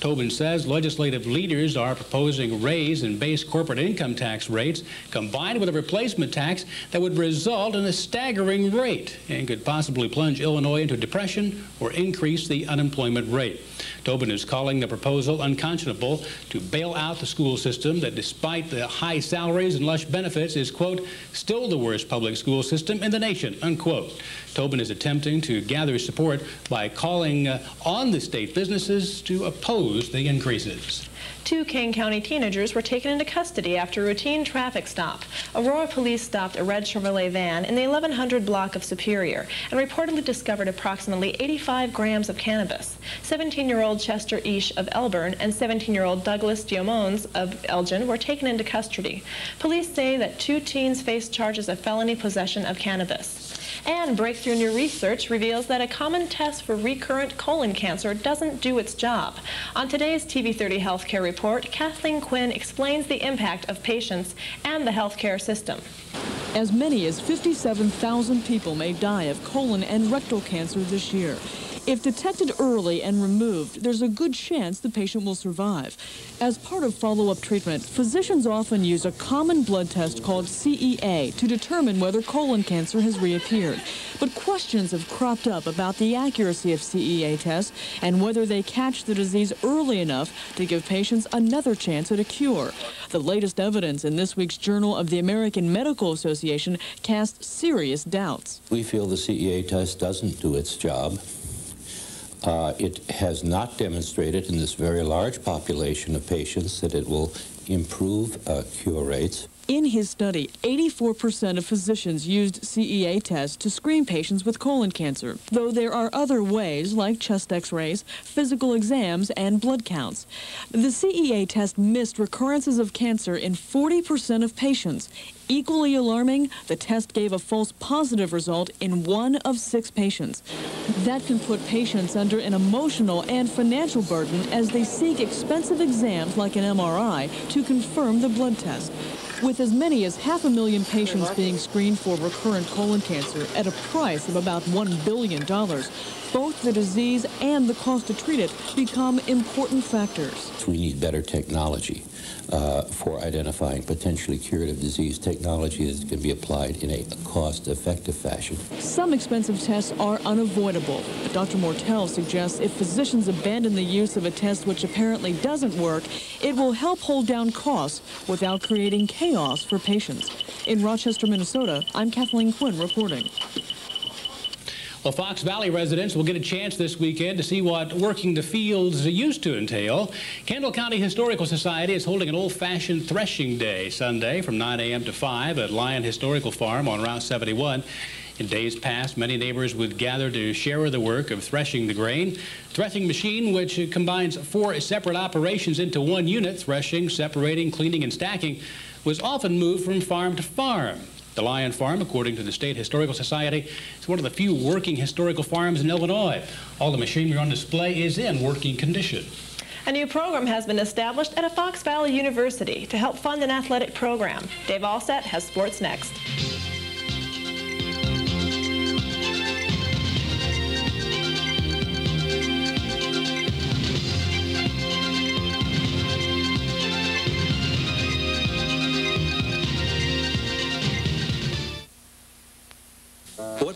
Tobin says legislative leaders are proposing a raise in base corporate income tax rates combined with a replacement tax that would result in a staggering rate and could possibly plunge Illinois into depression or increase the unemployment rate. Tobin is calling the proposal unconscionable to bail out the school system that despite the high salaries and lush benefits is, quote, still the worst public school system in the nation, unquote. Tobin is attempting to gather support by calling uh, on the state businesses to oppose the increases. Two Kane County teenagers were taken into custody after a routine traffic stop. Aurora police stopped a red Chevrolet van in the 1100 block of Superior and reportedly discovered approximately 85 grams of cannabis. 17-year-old Chester Ish of Elburn and 17-year-old Douglas Diomons of Elgin were taken into custody. Police say that two teens face charges of felony possession of cannabis. And breakthrough new research reveals that a common test for recurrent colon cancer doesn't do its job. On today's TV30 Healthcare Report, Kathleen Quinn explains the impact of patients and the healthcare system. As many as 57,000 people may die of colon and rectal cancer this year. If detected early and removed, there's a good chance the patient will survive. As part of follow-up treatment, physicians often use a common blood test called CEA to determine whether colon cancer has reappeared. But questions have cropped up about the accuracy of CEA tests and whether they catch the disease early enough to give patients another chance at a cure. The latest evidence in this week's Journal of the American Medical Association casts serious doubts. We feel the CEA test doesn't do its job. Uh, it has not demonstrated in this very large population of patients that it will improve uh, cure rates. In his study, 84% of physicians used CEA tests to screen patients with colon cancer, though there are other ways like chest x-rays, physical exams, and blood counts. The CEA test missed recurrences of cancer in 40% of patients. Equally alarming, the test gave a false positive result in one of six patients. That can put patients under an emotional and financial burden as they seek expensive exams like an MRI to confirm the blood test. With as many as half a million patients being screened for recurrent colon cancer at a price of about $1 billion, both the disease and the cost to treat it become important factors. We need better technology uh, for identifying potentially curative disease, technology that can be applied in a cost-effective fashion. Some expensive tests are unavoidable, but Dr. Moertel suggests if physicians abandon the use of a test which apparently doesn't work, it will help hold down costs without creating chaos for patients. In Rochester, Minnesota, I'm Kathleen Quinn reporting. Well, Fox Valley residents will get a chance this weekend to see what working the fields used to entail. Kendall County Historical Society is holding an old-fashioned threshing day Sunday from 9 a.m. to 5 at Lyon Historical Farm on Route 71. In days past, many neighbors would gather to share the work of threshing the grain. Threshing machine, which combines four separate operations into one unit, threshing, separating, cleaning, and stacking, was often moved from farm to farm. The Lyon Farm, according to the State Historical Society, is one of the few working historical farms in Illinois. All the machinery on display is in working condition. A new program has been established at a Fox Valley University to help fund an athletic program. Dave Allstat has sports next.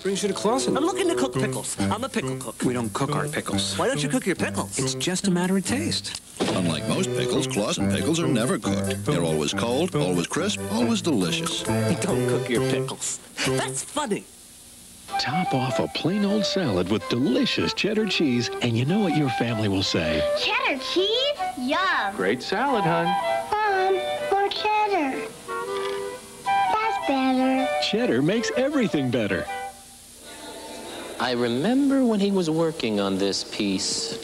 What brings you to Claussen? I'm looking to cook pickles. I'm a pickle cook. We don't cook our pickles. Why don't you cook your pickles? It's just a matter of taste. Unlike most pickles, Claussen pickles are never cooked. They're always cold, always crisp, always delicious. Don't cook your pickles. That's funny. Top off a plain old salad with delicious cheddar cheese, and you know what your family will say. Cheddar cheese? Yum. Great salad, hon. Mom, more cheddar. That's better. Cheddar makes everything better. I remember when he was working on this piece,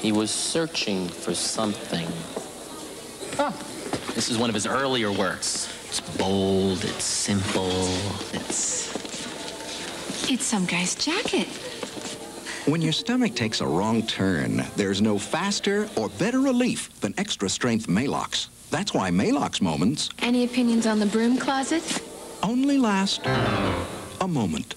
he was searching for something. Ah, this is one of his earlier works. It's bold, it's simple, it's... It's some guy's jacket. When your stomach takes a wrong turn, there's no faster or better relief than extra strength Maalox. That's why Maalox moments Any opinions on the broom closet? only last a moment.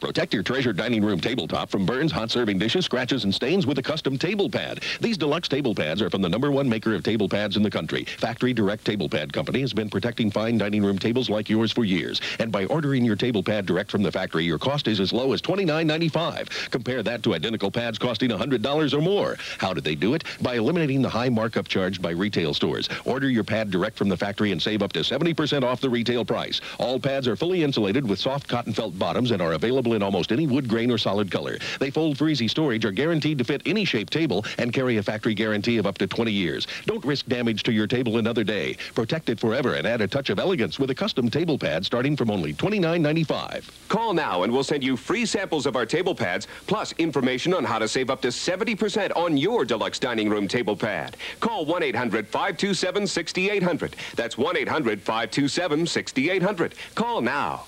Protect your treasured dining room tabletop from burns, hot serving dishes, scratches, and stains with a custom table pad. These deluxe table pads are from the number one maker of table pads in the country. Factory Direct Table Pad Company has been protecting fine dining room tables like yours for years. And by ordering your table pad direct from the factory, your cost is as low as $29.95. Compare that to identical pads costing $100 or more. How did they do it? By eliminating the high markup charged by retail stores. Order your pad direct from the factory and save up to 70% off the retail price. All pads are fully insulated with soft cotton felt bottoms and are available in almost any wood grain or solid color. They fold for easy storage, are guaranteed to fit any shaped table, and carry a factory guarantee of up to 20 years. Don't risk damage to your table another day. Protect it forever and add a touch of elegance with a custom table pad starting from only $29.95. Call now and we'll send you free samples of our table pads, plus information on how to save up to 70% on your deluxe dining room table pad. Call 1-800-527-6800. That's 1-800-527-6800. Call now.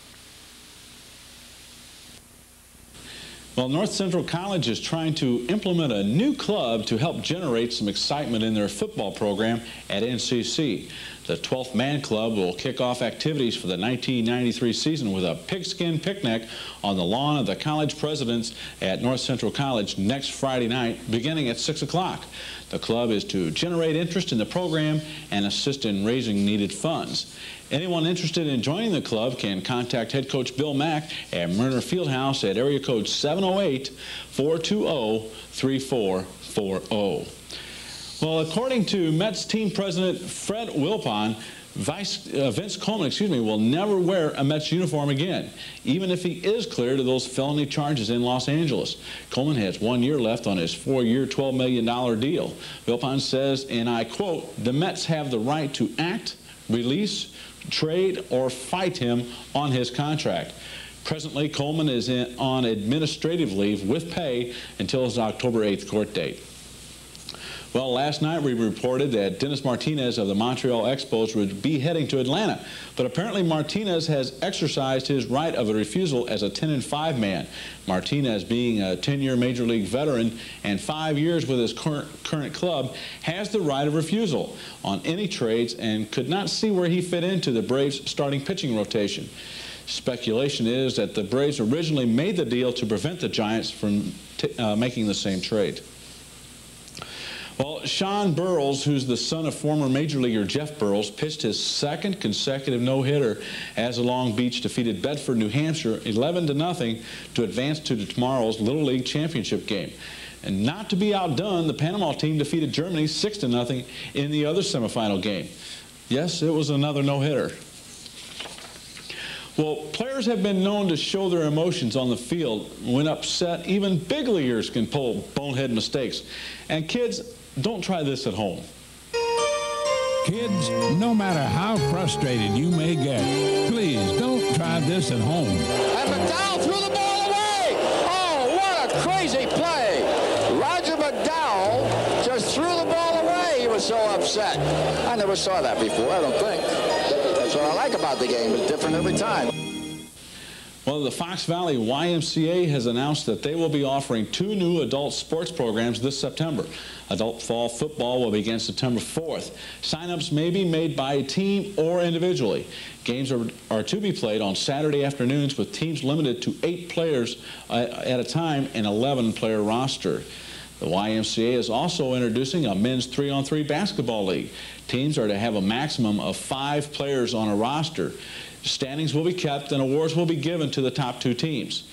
Well, North Central College is trying to implement a new club to help generate some excitement in their football program at NCC. The 12th Man Club will kick off activities for the 1993 season with a pigskin picnic on the lawn of the college presidents at North Central College next Friday night, beginning at 6 o'clock. The club is to generate interest in the program and assist in raising needed funds. Anyone interested in joining the club can contact head coach Bill Mack at Merner Fieldhouse at area code 708-420-3440. Well, according to Mets team president Fred Wilpon, Vice, uh, Vince Coleman, excuse me, will never wear a Mets uniform again, even if he is cleared of those felony charges in Los Angeles. Coleman has one year left on his four-year, $12 million deal. Wilpon says, and I quote, the Mets have the right to act, release, trade, or fight him on his contract. Presently, Coleman is on administrative leave with pay until his October 8th court date. Well, last night we reported that Dennis Martinez of the Montreal Expos would be heading to Atlanta, but apparently Martinez has exercised his right of a refusal as a 10 and 5 man. Martinez, being a 10-year Major League veteran and five years with his current, current club, has the right of refusal on any trades and could not see where he fit into the Braves' starting pitching rotation. Speculation is that the Braves originally made the deal to prevent the Giants from uh, making the same trade. Well, Sean Burroughs, who's the son of former Major Leaguer Jeff Burroughs, pitched his second consecutive no-hitter as Long Beach defeated Bedford, New Hampshire 11 to nothing to advance to tomorrow's Little League Championship game. And not to be outdone, the Panama team defeated Germany 6 to nothing in the other semifinal game. Yes, it was another no-hitter. Well, players have been known to show their emotions on the field. When upset, even big leaguers can pull bonehead mistakes. And kids, don't try this at home. Kids, no matter how frustrated you may get, please don't try this at home. And McDowell threw the ball away. Oh, what a crazy play. Roger McDowell just threw the ball away. He was so upset. I never saw that before, I don't think. That's what I like about the game. It's different every time. Well, the Fox Valley YMCA has announced that they will be offering two new adult sports programs this September. Adult fall football will begin September 4th. Sign-ups may be made by a team or individually. Games are, are to be played on Saturday afternoons with teams limited to eight players uh, at a time and 11-player roster. The YMCA is also introducing a men's three-on-three basketball league. Teams are to have a maximum of five players on a roster. Standings will be kept and awards will be given to the top two teams.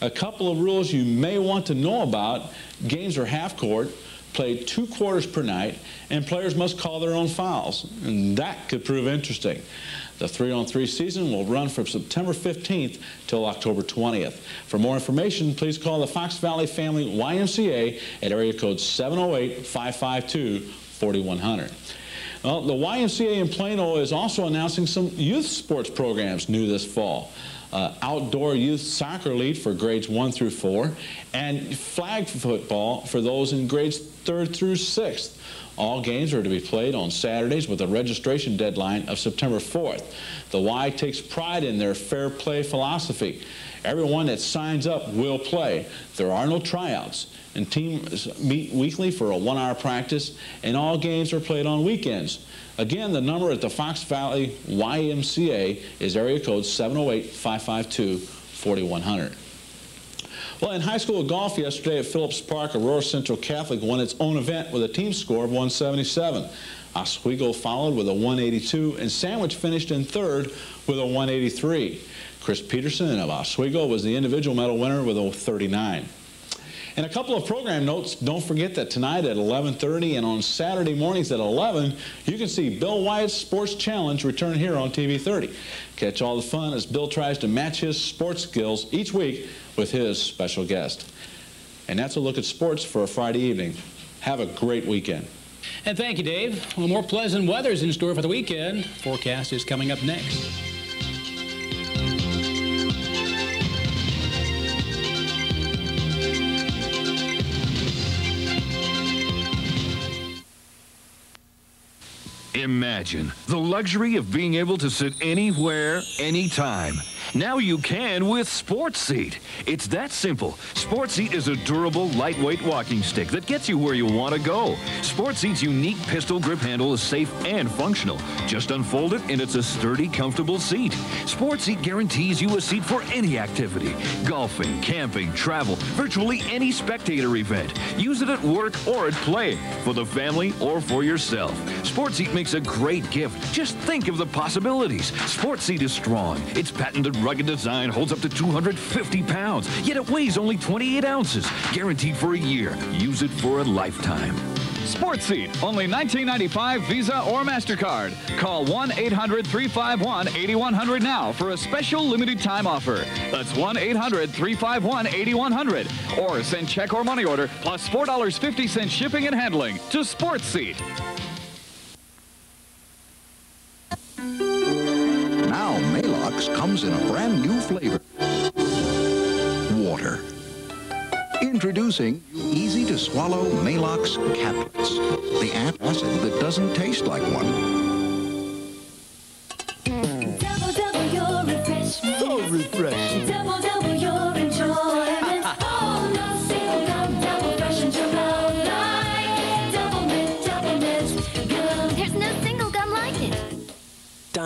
A couple of rules you may want to know about. Games are half court, played two quarters per night, and players must call their own fouls. And that could prove interesting. The three-on-three season will run from September 15th till October 20th. For more information, please call the Fox Valley Family YMCA at area code 708-552-4100. Well, the YMCA in Plano is also announcing some youth sports programs new this fall. Uh, outdoor youth soccer league for grades 1 through 4, and flag football for those in grades 3rd through 6th. All games are to be played on Saturdays with a registration deadline of September 4th. The Y takes pride in their fair play philosophy. Everyone that signs up will play. There are no tryouts, and teams meet weekly for a one-hour practice, and all games are played on weekends. Again, the number at the Fox Valley YMCA is area code 708-552-4100. Well, in high school golf yesterday at Phillips Park, Aurora Central Catholic won its own event with a team score of 177. Oswego followed with a 182, and Sandwich finished in third with a 183. Chris Peterson of Oswego was the individual medal winner with a 39. And a couple of program notes, don't forget that tonight at 11.30 and on Saturday mornings at 11, you can see Bill Wyatt's Sports Challenge return here on TV 30. Catch all the fun as Bill tries to match his sports skills each week with his special guest. And that's a look at sports for a Friday evening. Have a great weekend. And thank you, Dave. Well, more pleasant weather is in store for the weekend. Forecast is coming up next. Imagine the luxury of being able to sit anywhere, anytime. Now you can with Sports Seat. It's that simple. Sports Seat is a durable, lightweight walking stick that gets you where you want to go. Sports Seat's unique pistol grip handle is safe and functional. Just unfold it and it's a sturdy, comfortable seat. Sports Seat guarantees you a seat for any activity. Golfing, camping, travel, virtually any spectator event. Use it at work or at play, for the family or for yourself. Sports Seat makes a great gift. Just think of the possibilities. Sports Seat is strong. Its patented rugged design holds up to 250 pounds, yet it weighs only 28 ounces. Guaranteed for a year. Use it for a lifetime. Sports Seat, only $19.95 Visa or MasterCard. Call 1-800-351-8100 now for a special limited time offer. That's 1-800-351-8100. Or send check or money order plus $4.50 shipping and handling to Sports Seat. Maalox comes in a brand new flavor. Water. Introducing easy to swallow Maalox caplets. The antacid that doesn't taste like one. Double, double your refreshment. Oh, so refreshing. Double, double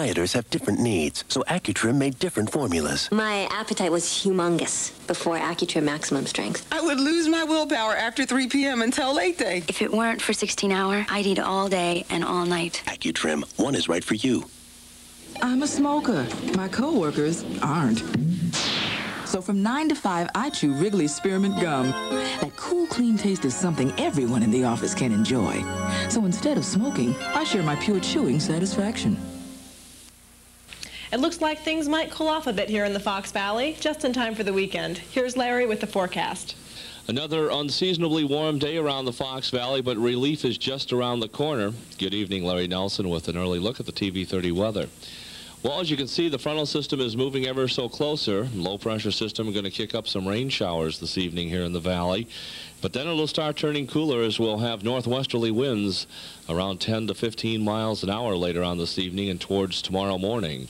Dieters have different needs, so Acutrim made different formulas. My appetite was humongous before Acutrim Maximum Strength. I would lose my willpower after 3 p.m. until late day. If it weren't for 16 hour, I'd eat all day and all night. Acutrim, one is right for you. I'm a smoker. My coworkers aren't. So from 9 to 5, I chew Wrigley's Spearmint Gum. That cool, clean taste is something everyone in the office can enjoy. So instead of smoking, I share my pure chewing satisfaction. It looks like things might cool off a bit here in the Fox Valley, just in time for the weekend. Here's Larry with the forecast. Another unseasonably warm day around the Fox Valley, but relief is just around the corner. Good evening, Larry Nelson with an early look at the TV 30 weather. Well, as you can see, the frontal system is moving ever so closer. Low pressure system going to kick up some rain showers this evening here in the valley. But then it'll start turning cooler as we'll have northwesterly winds around 10 to 15 miles an hour later on this evening and towards tomorrow morning.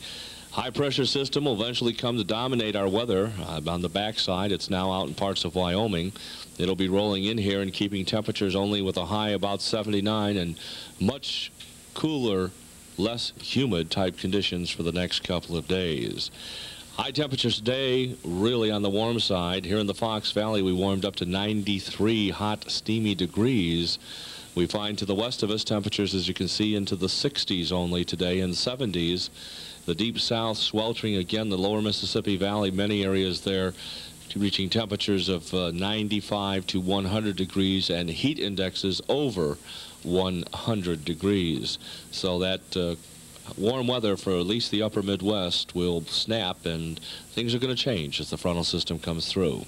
High pressure system will eventually come to dominate our weather. Uh, on the backside, it's now out in parts of Wyoming. It'll be rolling in here and keeping temperatures only with a high about 79 and much cooler, less humid type conditions for the next couple of days. High temperatures today, really on the warm side. Here in the Fox Valley, we warmed up to 93 hot, steamy degrees. We find to the west of us temperatures, as you can see, into the 60s only today and 70s. The deep south sweltering again, the lower Mississippi Valley, many areas there reaching temperatures of uh, 95 to 100 degrees and heat indexes over 100 degrees. So that uh, warm weather for at least the upper Midwest will snap and things are going to change as the frontal system comes through.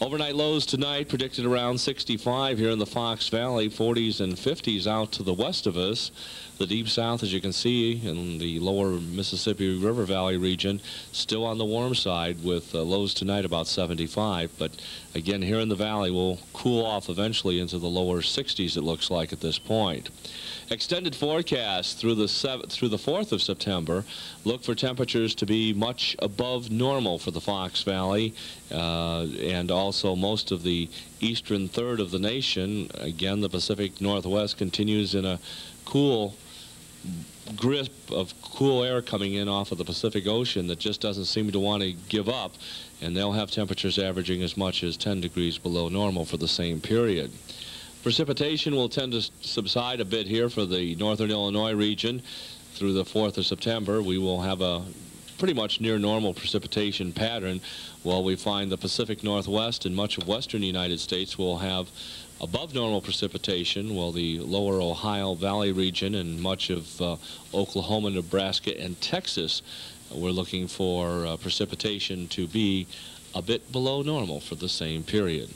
Overnight lows tonight predicted around 65 here in the Fox Valley, 40s and 50s out to the west of us. The deep south, as you can see, in the lower Mississippi River Valley region, still on the warm side with uh, lows tonight about 75. But again, here in the valley, we'll cool off eventually into the lower 60s, it looks like at this point. Extended forecast through the through the 4th of September. Look for temperatures to be much above normal for the Fox Valley uh, and also most of the eastern third of the nation. Again, the Pacific Northwest continues in a cool grip of cool air coming in off of the Pacific Ocean that just doesn't seem to want to give up, and they'll have temperatures averaging as much as 10 degrees below normal for the same period. Precipitation will tend to subside a bit here for the northern Illinois region through the 4th of September. We will have a pretty much near normal precipitation pattern while we find the Pacific Northwest and much of western United States will have above normal precipitation while the lower Ohio Valley region and much of uh, Oklahoma, Nebraska, and Texas we're looking for uh, precipitation to be a bit below normal for the same period.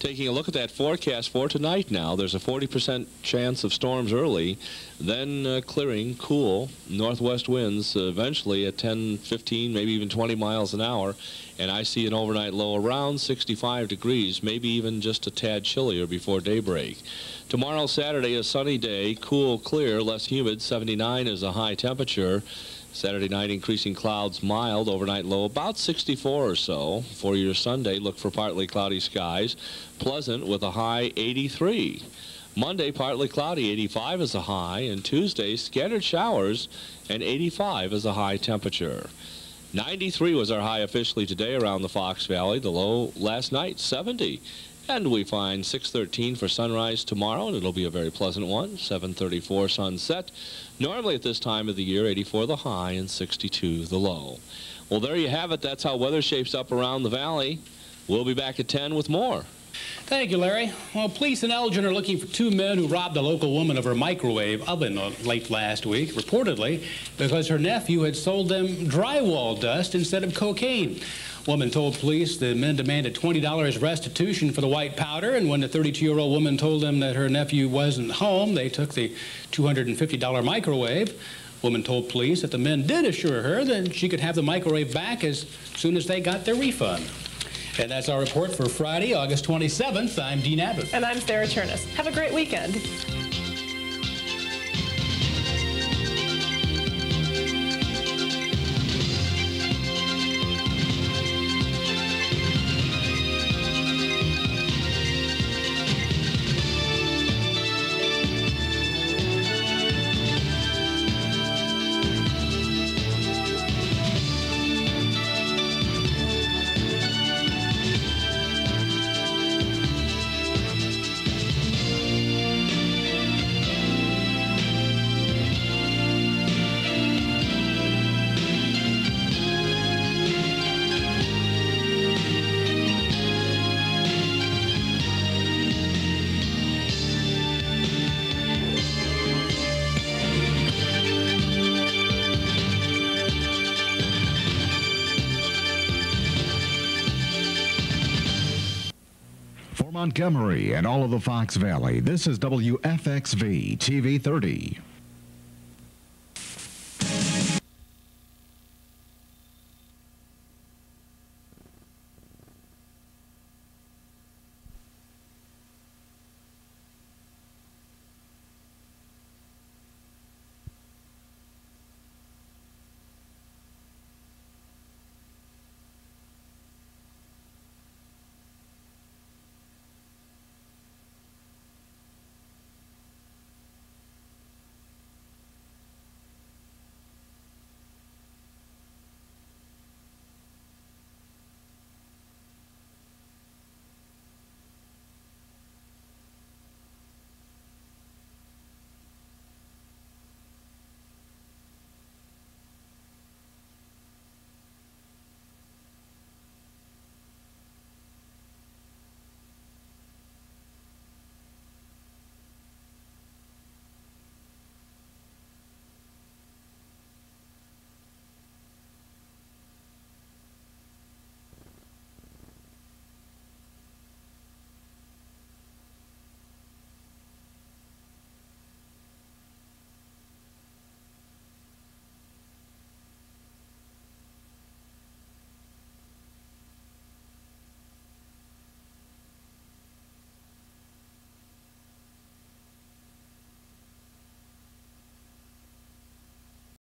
Taking a look at that forecast for tonight now, there's a 40% chance of storms early, then uh, clearing, cool, northwest winds uh, eventually at 10, 15, maybe even 20 miles an hour. And I see an overnight low around 65 degrees, maybe even just a tad chillier before daybreak. Tomorrow, Saturday, a sunny day, cool, clear, less humid, 79 is a high temperature. Saturday night, increasing clouds, mild, overnight low about 64 or so. For your Sunday, look for partly cloudy skies, pleasant with a high 83. Monday, partly cloudy, 85 is a high, and Tuesday, scattered showers, and 85 is a high temperature. 93 was our high officially today around the Fox Valley. The low last night, 70. And we find 613 for sunrise tomorrow, and it'll be a very pleasant one. 734 sunset. Normally at this time of the year, 84 the high and 62 the low. Well, there you have it. That's how weather shapes up around the valley. We'll be back at 10 with more. Thank you, Larry. Well, police in Elgin are looking for two men who robbed a local woman of her microwave oven late last week, reportedly because her nephew had sold them drywall dust instead of cocaine. Woman told police the men demanded $20 restitution for the white powder, and when the 32-year-old woman told them that her nephew wasn't home, they took the $250 microwave. Woman told police that the men did assure her that she could have the microwave back as soon as they got their refund. And that's our report for Friday, August 27th. I'm Dean Abbott. And I'm Sarah Churness. Have a great weekend. Montgomery and all of the Fox Valley, this is WFXV TV 30.